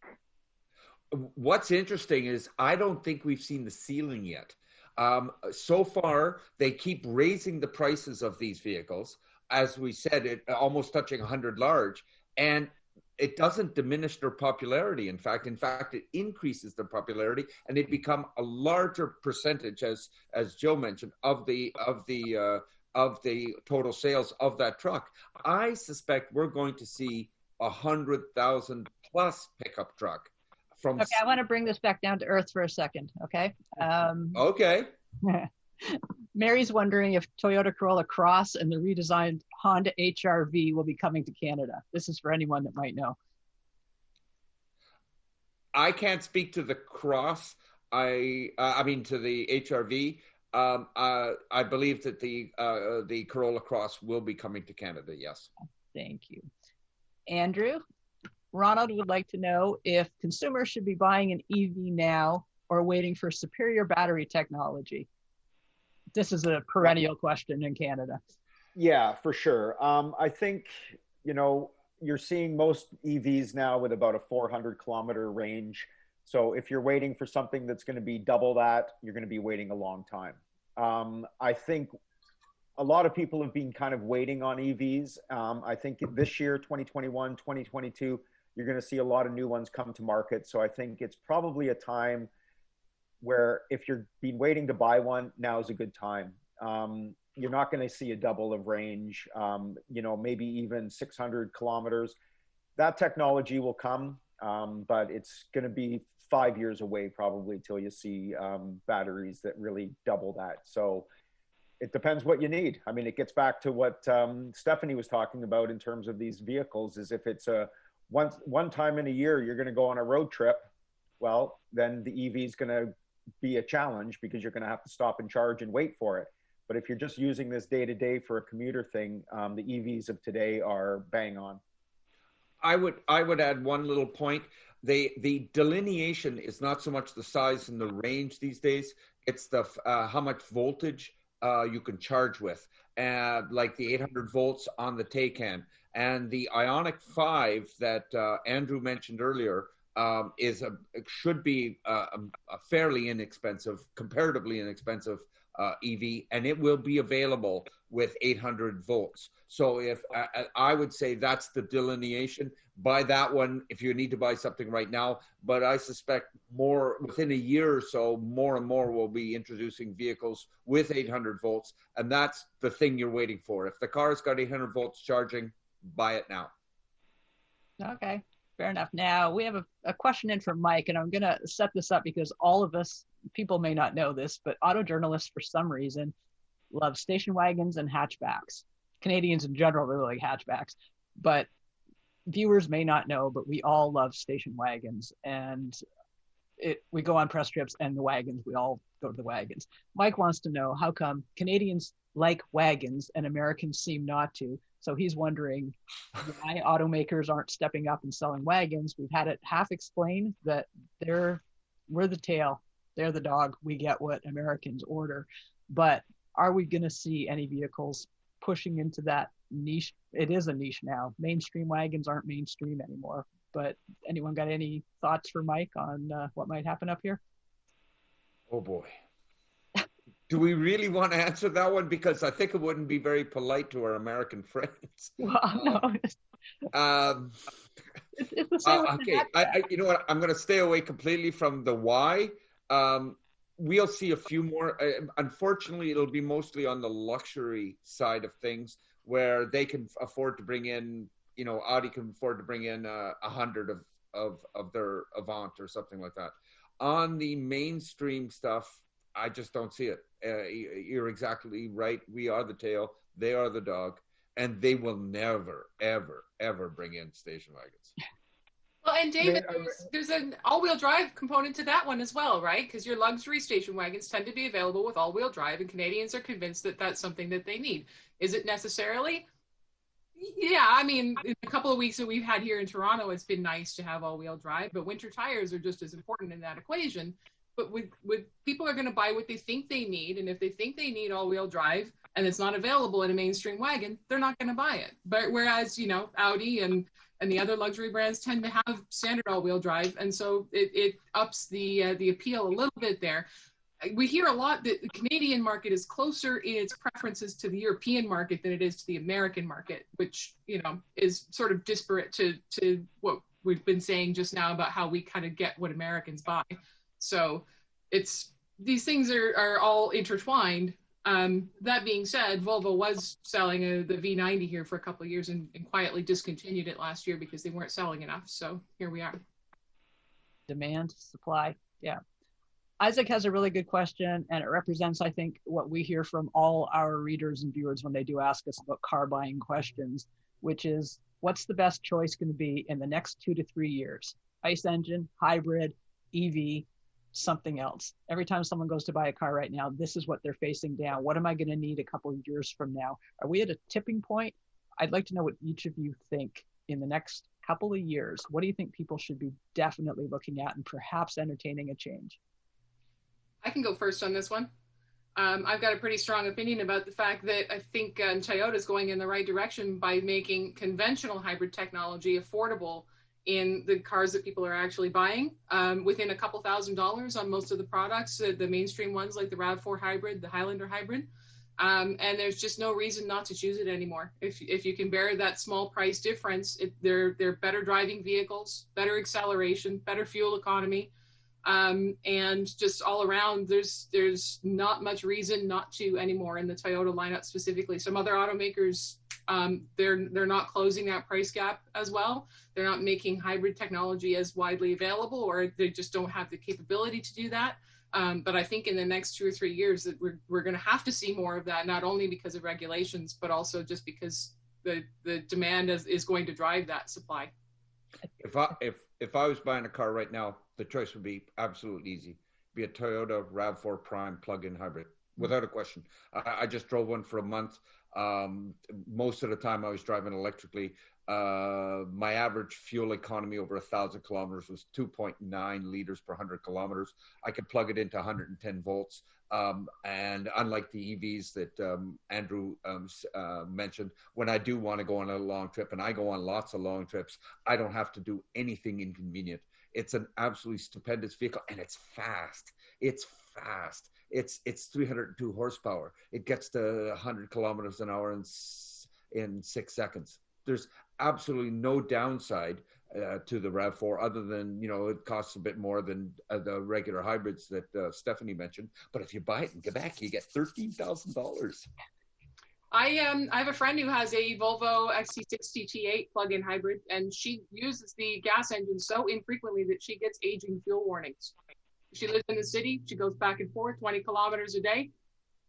What's interesting is I don't think we've seen the ceiling yet. Um, so far, they keep raising the prices of these vehicles as we said, it almost touching 100 large, and it doesn't diminish their popularity. In fact, in fact, it increases their popularity, and they become a larger percentage, as as Joe mentioned, of the of the uh, of the total sales of that truck. I suspect we're going to see a hundred thousand plus pickup truck. From
okay, I want to bring this back down to earth for a second. Okay. Um,
okay.
Mary's wondering if Toyota Corolla Cross and the redesigned Honda HRV will be coming to Canada. This is for anyone that might know.
I can't speak to the Cross. I uh, I mean to the HRV. Um, uh, I believe that the uh, the Corolla Cross will be coming to Canada. Yes.
Thank you, Andrew. Ronald would like to know if consumers should be buying an EV now or waiting for superior battery technology this is a perennial question in Canada.
Yeah, for sure. Um, I think you know you're seeing most EVs now with about a 400 kilometer range. So if you're waiting for something that's going to be double that, you're going to be waiting a long time. Um, I think a lot of people have been kind of waiting on EVs. Um, I think this year, 2021, 2022, you're going to see a lot of new ones come to market. So I think it's probably a time where if you're been waiting to buy one, now is a good time. Um, you're not going to see a double of range, um, you know, maybe even 600 kilometers. That technology will come, um, but it's going to be five years away probably till you see um, batteries that really double that. So it depends what you need. I mean, it gets back to what um, Stephanie was talking about in terms of these vehicles. Is if it's a once one time in a year you're going to go on a road trip, well, then the EV is going to be a challenge because you're going to have to stop and charge and wait for it. But if you're just using this day to day for a commuter thing, um, the EVs of today are bang on.
I would I would add one little point. The the delineation is not so much the size and the range these days. It's the uh, how much voltage uh, you can charge with, uh, like the 800 volts on the Taycan and the Ioniq 5 that uh, Andrew mentioned earlier. Um, is a should be a, a, fairly inexpensive, comparatively inexpensive uh, EV, and it will be available with 800 volts. So if uh, uh, I would say that's the delineation, buy that one if you need to buy something right now. But I suspect more within a year or so, more and more will be introducing vehicles with 800 volts, and that's the thing you're waiting for. If the car's got 800 volts charging, buy it now.
Okay. Fair enough. Now we have a, a question in from Mike, and I'm going to set this up because all of us, people may not know this, but auto journalists, for some reason, love station wagons and hatchbacks. Canadians in general really like hatchbacks, but viewers may not know, but we all love station wagons, and it we go on press trips and the wagons. We all go to the wagons. Mike wants to know how come Canadians like wagons and Americans seem not to. So he's wondering why automakers aren't stepping up and selling wagons. We've had it half explained that they're we're the tail, they're the dog. We get what Americans order, but are we going to see any vehicles pushing into that niche? It is a niche now. Mainstream wagons aren't mainstream anymore. But anyone got any thoughts for Mike on uh, what might happen up here?
Oh boy do we really want to answer that one? Because I think it wouldn't be very polite to our American friends. Well, no. um, it's, it's the same uh, okay, I, I, you know what? I'm going to stay away completely from the why. Um, we'll see a few more. Uh, unfortunately, it'll be mostly on the luxury side of things where they can afford to bring in, you know, Audi can afford to bring in uh, a hundred of, of, of their Avant or something like that. On the mainstream stuff, I just don't see it. Uh, you're exactly right. We are the tail. They are the dog, and they will never, ever, ever bring in station wagons.
Well, and David, there's, there's an all-wheel drive component to that one as well, right? Because your luxury station wagons tend to be available with all-wheel drive, and Canadians are convinced that that's something that they need. Is it necessarily? Yeah, I mean, in a couple of weeks that we've had here in Toronto, it's been nice to have all-wheel drive, but winter tires are just as important in that equation but with with people are going to buy what they think they need and if they think they need all-wheel drive and it's not available in a mainstream wagon they're not going to buy it. But whereas you know audi and and the other luxury brands tend to have standard all-wheel drive and so it, it ups the uh, the appeal a little bit there. We hear a lot that the canadian market is closer in its preferences to the european market than it is to the american market which you know is sort of disparate to to what we've been saying just now about how we kind of get what americans buy so it's these things are, are all intertwined. Um, that being said, Volvo was selling a, the V90 here for a couple of years and, and, quietly discontinued it last year because they weren't selling enough. So here we are.
Demand, supply. Yeah. Isaac has a really good question, and it represents, I think, what we hear from all our readers and viewers when they do ask us about car buying questions, which is what's the best choice going to be in the next two to three years? ICE engine, hybrid, EV, something else. Every time someone goes to buy a car right now, this is what they're facing down. What am I going to need a couple of years from now? Are we at a tipping point? I'd like to know what each of you think in the next couple of years. What do you think people should be definitely looking at and perhaps entertaining a change?
I can go first on this one. Um, I've got a pretty strong opinion about the fact that I think um, Toyota is going in the right direction by making conventional hybrid technology affordable in the cars that people are actually buying um, within a couple thousand dollars on most of the products, uh, the mainstream ones like the RAV4 hybrid, the Highlander hybrid. Um, and there's just no reason not to choose it anymore. If, if you can bear that small price difference, it, they're, they're better driving vehicles, better acceleration, better fuel economy. Um, and just all around, there's there's not much reason not to anymore in the Toyota lineup specifically. Some other automakers um, they're they're not closing that price gap as well. They're not making hybrid technology as widely available, or they just don't have the capability to do that. Um, but I think in the next two or three years that we're we're going to have to see more of that, not only because of regulations, but also just because the the demand is, is going to drive that supply.
If I if if I was buying a car right now, the choice would be absolutely easy. be a Toyota RAV4 Prime plug-in hybrid, without a question. I, I just drove one for a month. Um, most of the time, I was driving electrically. Uh, my average fuel economy over a thousand kilometers was 2.9 liters per 100 kilometers. I could plug it into 110 volts. Um, and unlike the EVs that um, Andrew um, uh, mentioned, when I do want to go on a long trip, and I go on lots of long trips, I don't have to do anything inconvenient. It's an absolutely stupendous vehicle, and it's fast. It's fast. It's it's 302 horsepower. It gets to 100 kilometers an hour in in six seconds. There's absolutely no downside uh, to the RAV4 other than, you know, it costs a bit more than uh, the regular hybrids that uh, Stephanie mentioned. But if you buy it in Quebec, you get $13,000.
I um I have a friend who has a Volvo XC60 T8 plug-in hybrid, and she uses the gas engine so infrequently that she gets aging fuel warnings. She lives in the city. She goes back and forth 20 kilometers a day.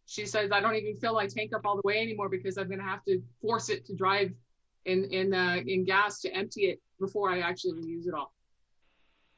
She says, I don't even fill my tank up all the way anymore because I'm going to have to force it to drive in in uh, in gas to empty it before I actually use it all.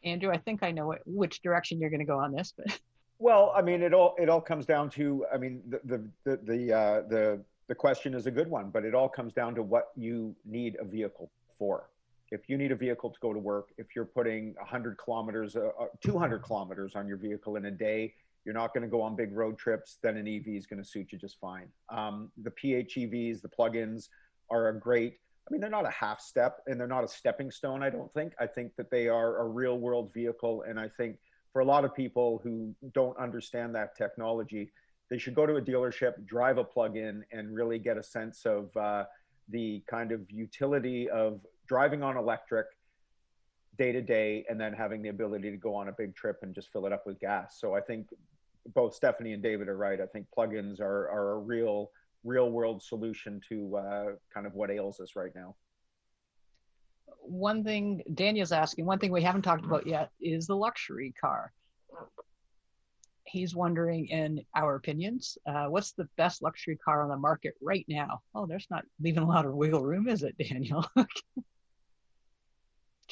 Andrew, I think I know what, which direction you're going to go on this, but
well, I mean, it all it all comes down to, I mean, the the the the, uh, the the question is a good one, but it all comes down to what you need a vehicle for. If you need a vehicle to go to work, if you're putting 100 kilometers, uh, uh 200 kilometers on your vehicle in a day, you're not going to go on big road trips, then an EV is going to suit you just fine. Um, the PHEVs, the plugins are a great I mean, they're not a half step and they're not a stepping stone, I don't think. I think that they are a real world vehicle. And I think for a lot of people who don't understand that technology, they should go to a dealership, drive a plug in, and really get a sense of uh, the kind of utility of driving on electric day to day and then having the ability to go on a big trip and just fill it up with gas. So I think both Stephanie and David are right. I think plugins are, are a real real world solution to uh, kind of what ails us right now.
One thing Daniel's asking, one thing we haven't talked about yet is the luxury car. He's wondering, in our opinions, uh, what's the best luxury car on the market right now? Oh, there's not leaving a lot of wiggle room, is it, Daniel?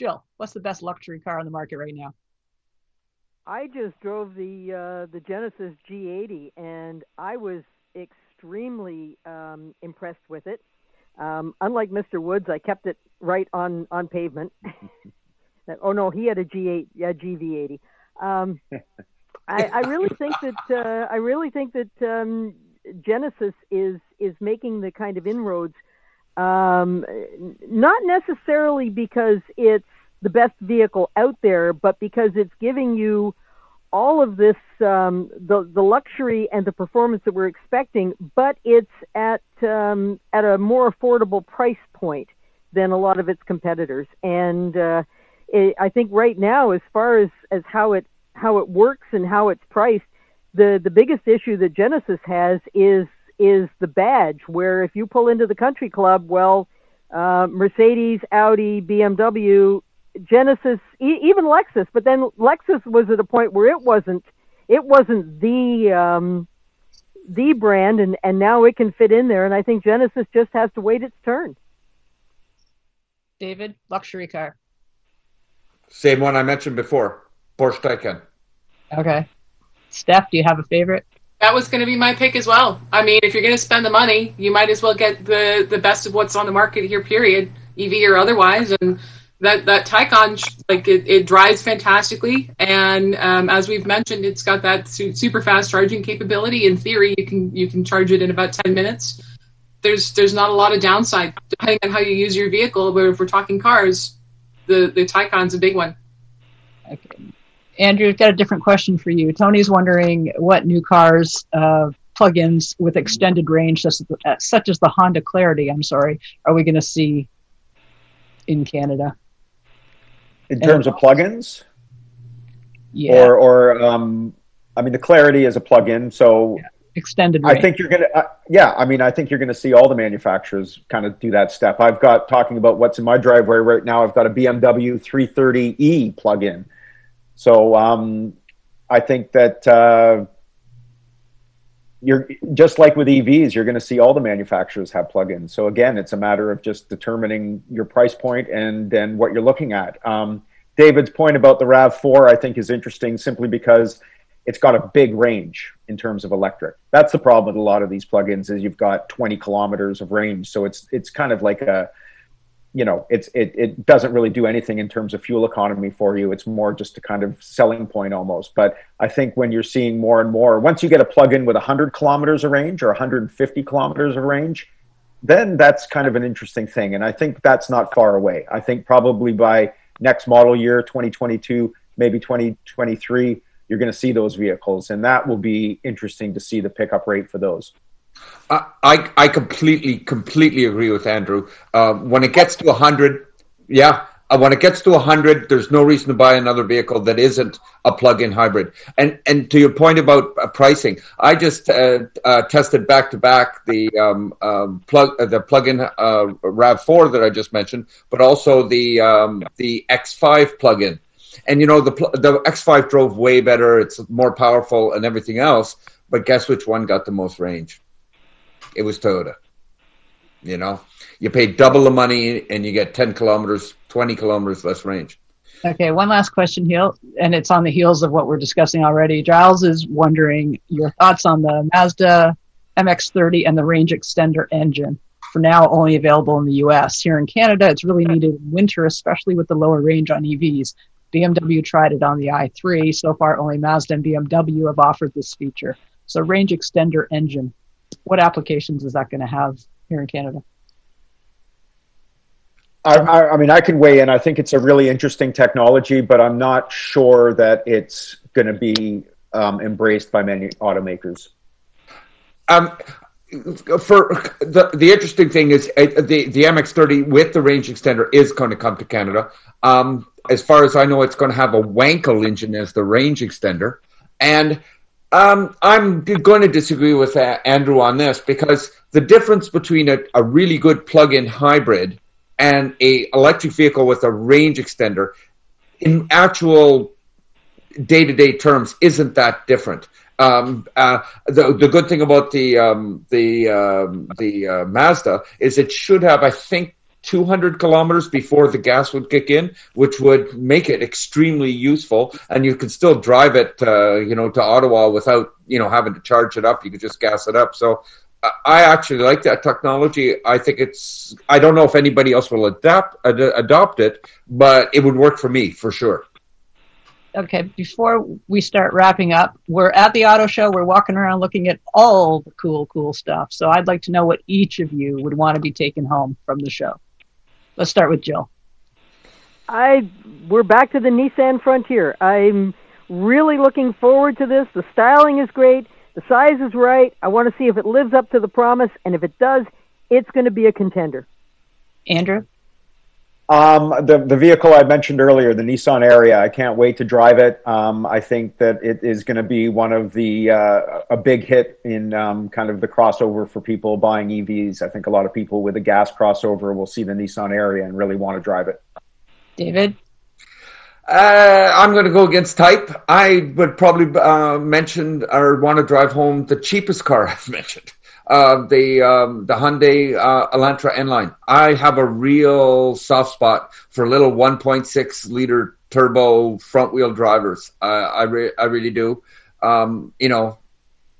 Jill, what's the best luxury car on the market right now?
I just drove the uh, the Genesis G80, and I was extremely um, impressed with it. Um, unlike Mr. Woods, I kept it right on on pavement. oh no, he had a G8, yeah, GV80. Um, I, I really think that uh, I really think that um, Genesis is is making the kind of inroads, um, not necessarily because it's the best vehicle out there, but because it's giving you all of this um, the the luxury and the performance that we're expecting, but it's at um, at a more affordable price point than a lot of its competitors. And uh, it, I think right now, as far as as how it how it works and how it's priced, the the biggest issue that Genesis has is is the badge. Where if you pull into the country club, well, uh, Mercedes, Audi, BMW Genesis, e- even Lexus, but then Lexus was at a point where it wasn't it wasn't the um, the brand, and and now it can fit in there. And I think Genesis just has to wait its turn.
David, luxury car.
Same one I mentioned before, Porsche Taycan.
Okay. Steph, do you have a favorite?
That was going to be my pick as well. I mean, if you're going to spend the money, you might as well get the the best of what's on the market here. Period, EV or otherwise, and that that Taycan like it, it drives fantastically, and um, as we've mentioned, it's got that su- super fast charging capability. In theory, you can you can charge it in about ten minutes. There's there's not a lot of downside depending on how you use your vehicle. But if we're talking cars, the the Taycan's a big one.
Okay. Andrew, I've got a different question for you. Tony's wondering what new cars, uh, plug-ins with extended range, such as, the, such as the Honda Clarity, I'm sorry, are we going to see in Canada?
in terms of plugins.
Yeah.
Or, or um, I mean, the Clarity is a plugin, so
yeah. extended. Range.
I think you're gonna. Uh, yeah, I mean, I think you're gonna see all the manufacturers kind of do that step. I've got talking about what's in my driveway right now. I've got a BMW 330e plug-in, so um, I think that. Uh, you're just like with EVs, you're going to see all the manufacturers have plugins. So again, it's a matter of just determining your price point and then what you're looking at. Um, David's point about the RAV4, I think, is interesting simply because it's got a big range in terms of electric. That's the problem with a lot of these plugins is you've got 20 kilometers of range. So it's it's kind of like a you know, it's it it doesn't really do anything in terms of fuel economy for you. It's more just a kind of selling point almost. But I think when you're seeing more and more, once you get a plug-in with 100 kilometers of range or 150 kilometers of range, then that's kind of an interesting thing. And I think that's not far away. I think probably by next model year, 2022, maybe 2023, you're going to see those vehicles, and that will be interesting to see the pickup rate for those.
I, I completely, completely agree with Andrew. Uh, when it gets to 100, yeah, uh, when it gets to 100, there's no reason to buy another vehicle that isn't a plug-in hybrid. And and to your point about uh, pricing, I just uh, uh tested back to back the um, um, plug uh, the plug-in Rav4 that I just mentioned, but also the um, the X5 plug-in. And you know the the X5 drove way better. It's more powerful and everything else. But guess which one got the most range? It was Toyota. You know, you pay double the money and you get 10 kilometers, 20 kilometers less range.
Okay, one last question here, and it's on the heels of what we're discussing already. Giles is wondering your thoughts on the Mazda MX30 and the range extender engine. For now, only available in the US. Here in Canada, it's really needed in winter, especially with the lower range on EVs. BMW tried it on the i3. So far, only Mazda and BMW have offered this feature. So, range extender engine what applications is that going to have here in Canada?
I, I, mean, I can weigh in. I think it's a really interesting technology, but I'm not sure that it's going to be um, embraced by many automakers.
Um, for the the interesting thing is uh, the the MX30 with the range extender is going to come to Canada. Um, as far as I know, it's going to have a Wankel engine as the range extender, and um, I'm going to disagree with uh, Andrew on this because the difference between a, a really good plug-in hybrid and a electric vehicle with a range extender in actual day-to-day terms isn't that different. Um, uh, the the good thing about the um, the um, the uh, Mazda is it should have, I think, 200 kilometers before the gas would kick in, which would make it extremely useful. And you could still drive it, uh, you know, to Ottawa without, you know, having to charge it up. You could just gas it up. So I actually like that technology. I think it's, I don't know if anybody else will adapt, ad- adopt it, but it would work for me for sure.
Okay, before we start wrapping up, we're at the auto show. We're walking around looking at all the cool, cool stuff. So I'd like to know what each of you would want to be taken home from the show. Let's start with Jill.
I we're back to the Nissan Frontier. I'm really looking forward to this. The styling is great. The size is right. I want to see if it lives up to the promise, and if it does, it's going to be a contender.
Andrew.
Um, the the vehicle I mentioned earlier, the Nissan Ariya, I can't wait to drive it. Um, I think that it is going to be one of the uh, a big hit in um, kind of the crossover for people buying EVs. I think a lot of people with a gas crossover will see the Nissan Ariya and really want to drive it.
David.
Uh, I'm going to go against type. I would probably uh, mention or want to drive home the cheapest car I've mentioned uh, the um, the Hyundai uh, Elantra N line. I have a real soft spot for little 1.6 liter turbo front wheel drivers. Uh, I re- I really do. Um, you know,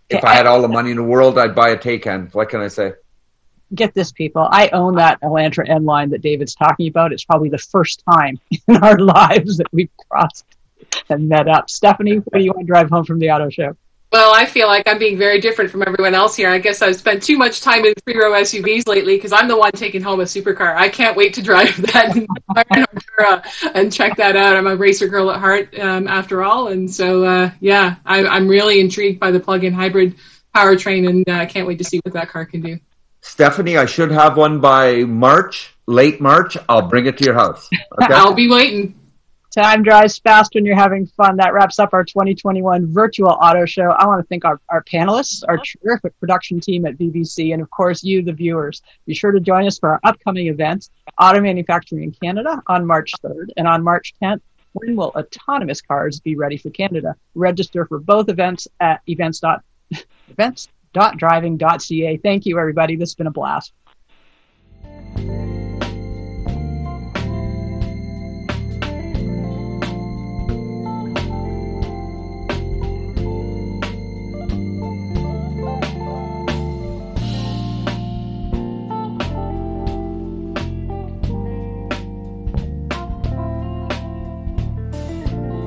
if I had all the money in the world, I'd buy a Taycan. What can I say?
Get this, people. I own that Elantra N line that David's talking about. It's probably the first time in our lives that we've crossed and met up. Stephanie, what do you want to drive home from the auto show?
Well, I feel like I'm being very different from everyone else here. I guess I've spent too much time in three row SUVs lately because I'm the one taking home a supercar. I can't wait to drive that and check that out. I'm a racer girl at heart, um, after all, and so uh, yeah, I, am really intrigued by the plug-in hybrid powertrain, and I uh, can't wait to see what that car can do.
Stephanie, I should have one by March, late March. I'll bring it to your house.
Okay? I'll be waiting.
Time drives fast when you're having fun. That wraps up our 2021 virtual auto show. I want to thank our, our panelists, our uh-huh. terrific production team at BBC, and of course, you, the viewers. Be sure to join us for our upcoming events, Auto Manufacturing in Canada on March 3rd, and on March 10th, when will autonomous cars be ready for Canada? Register for both events at events. events.driving.ca. Thank you, everybody. This has been a blast.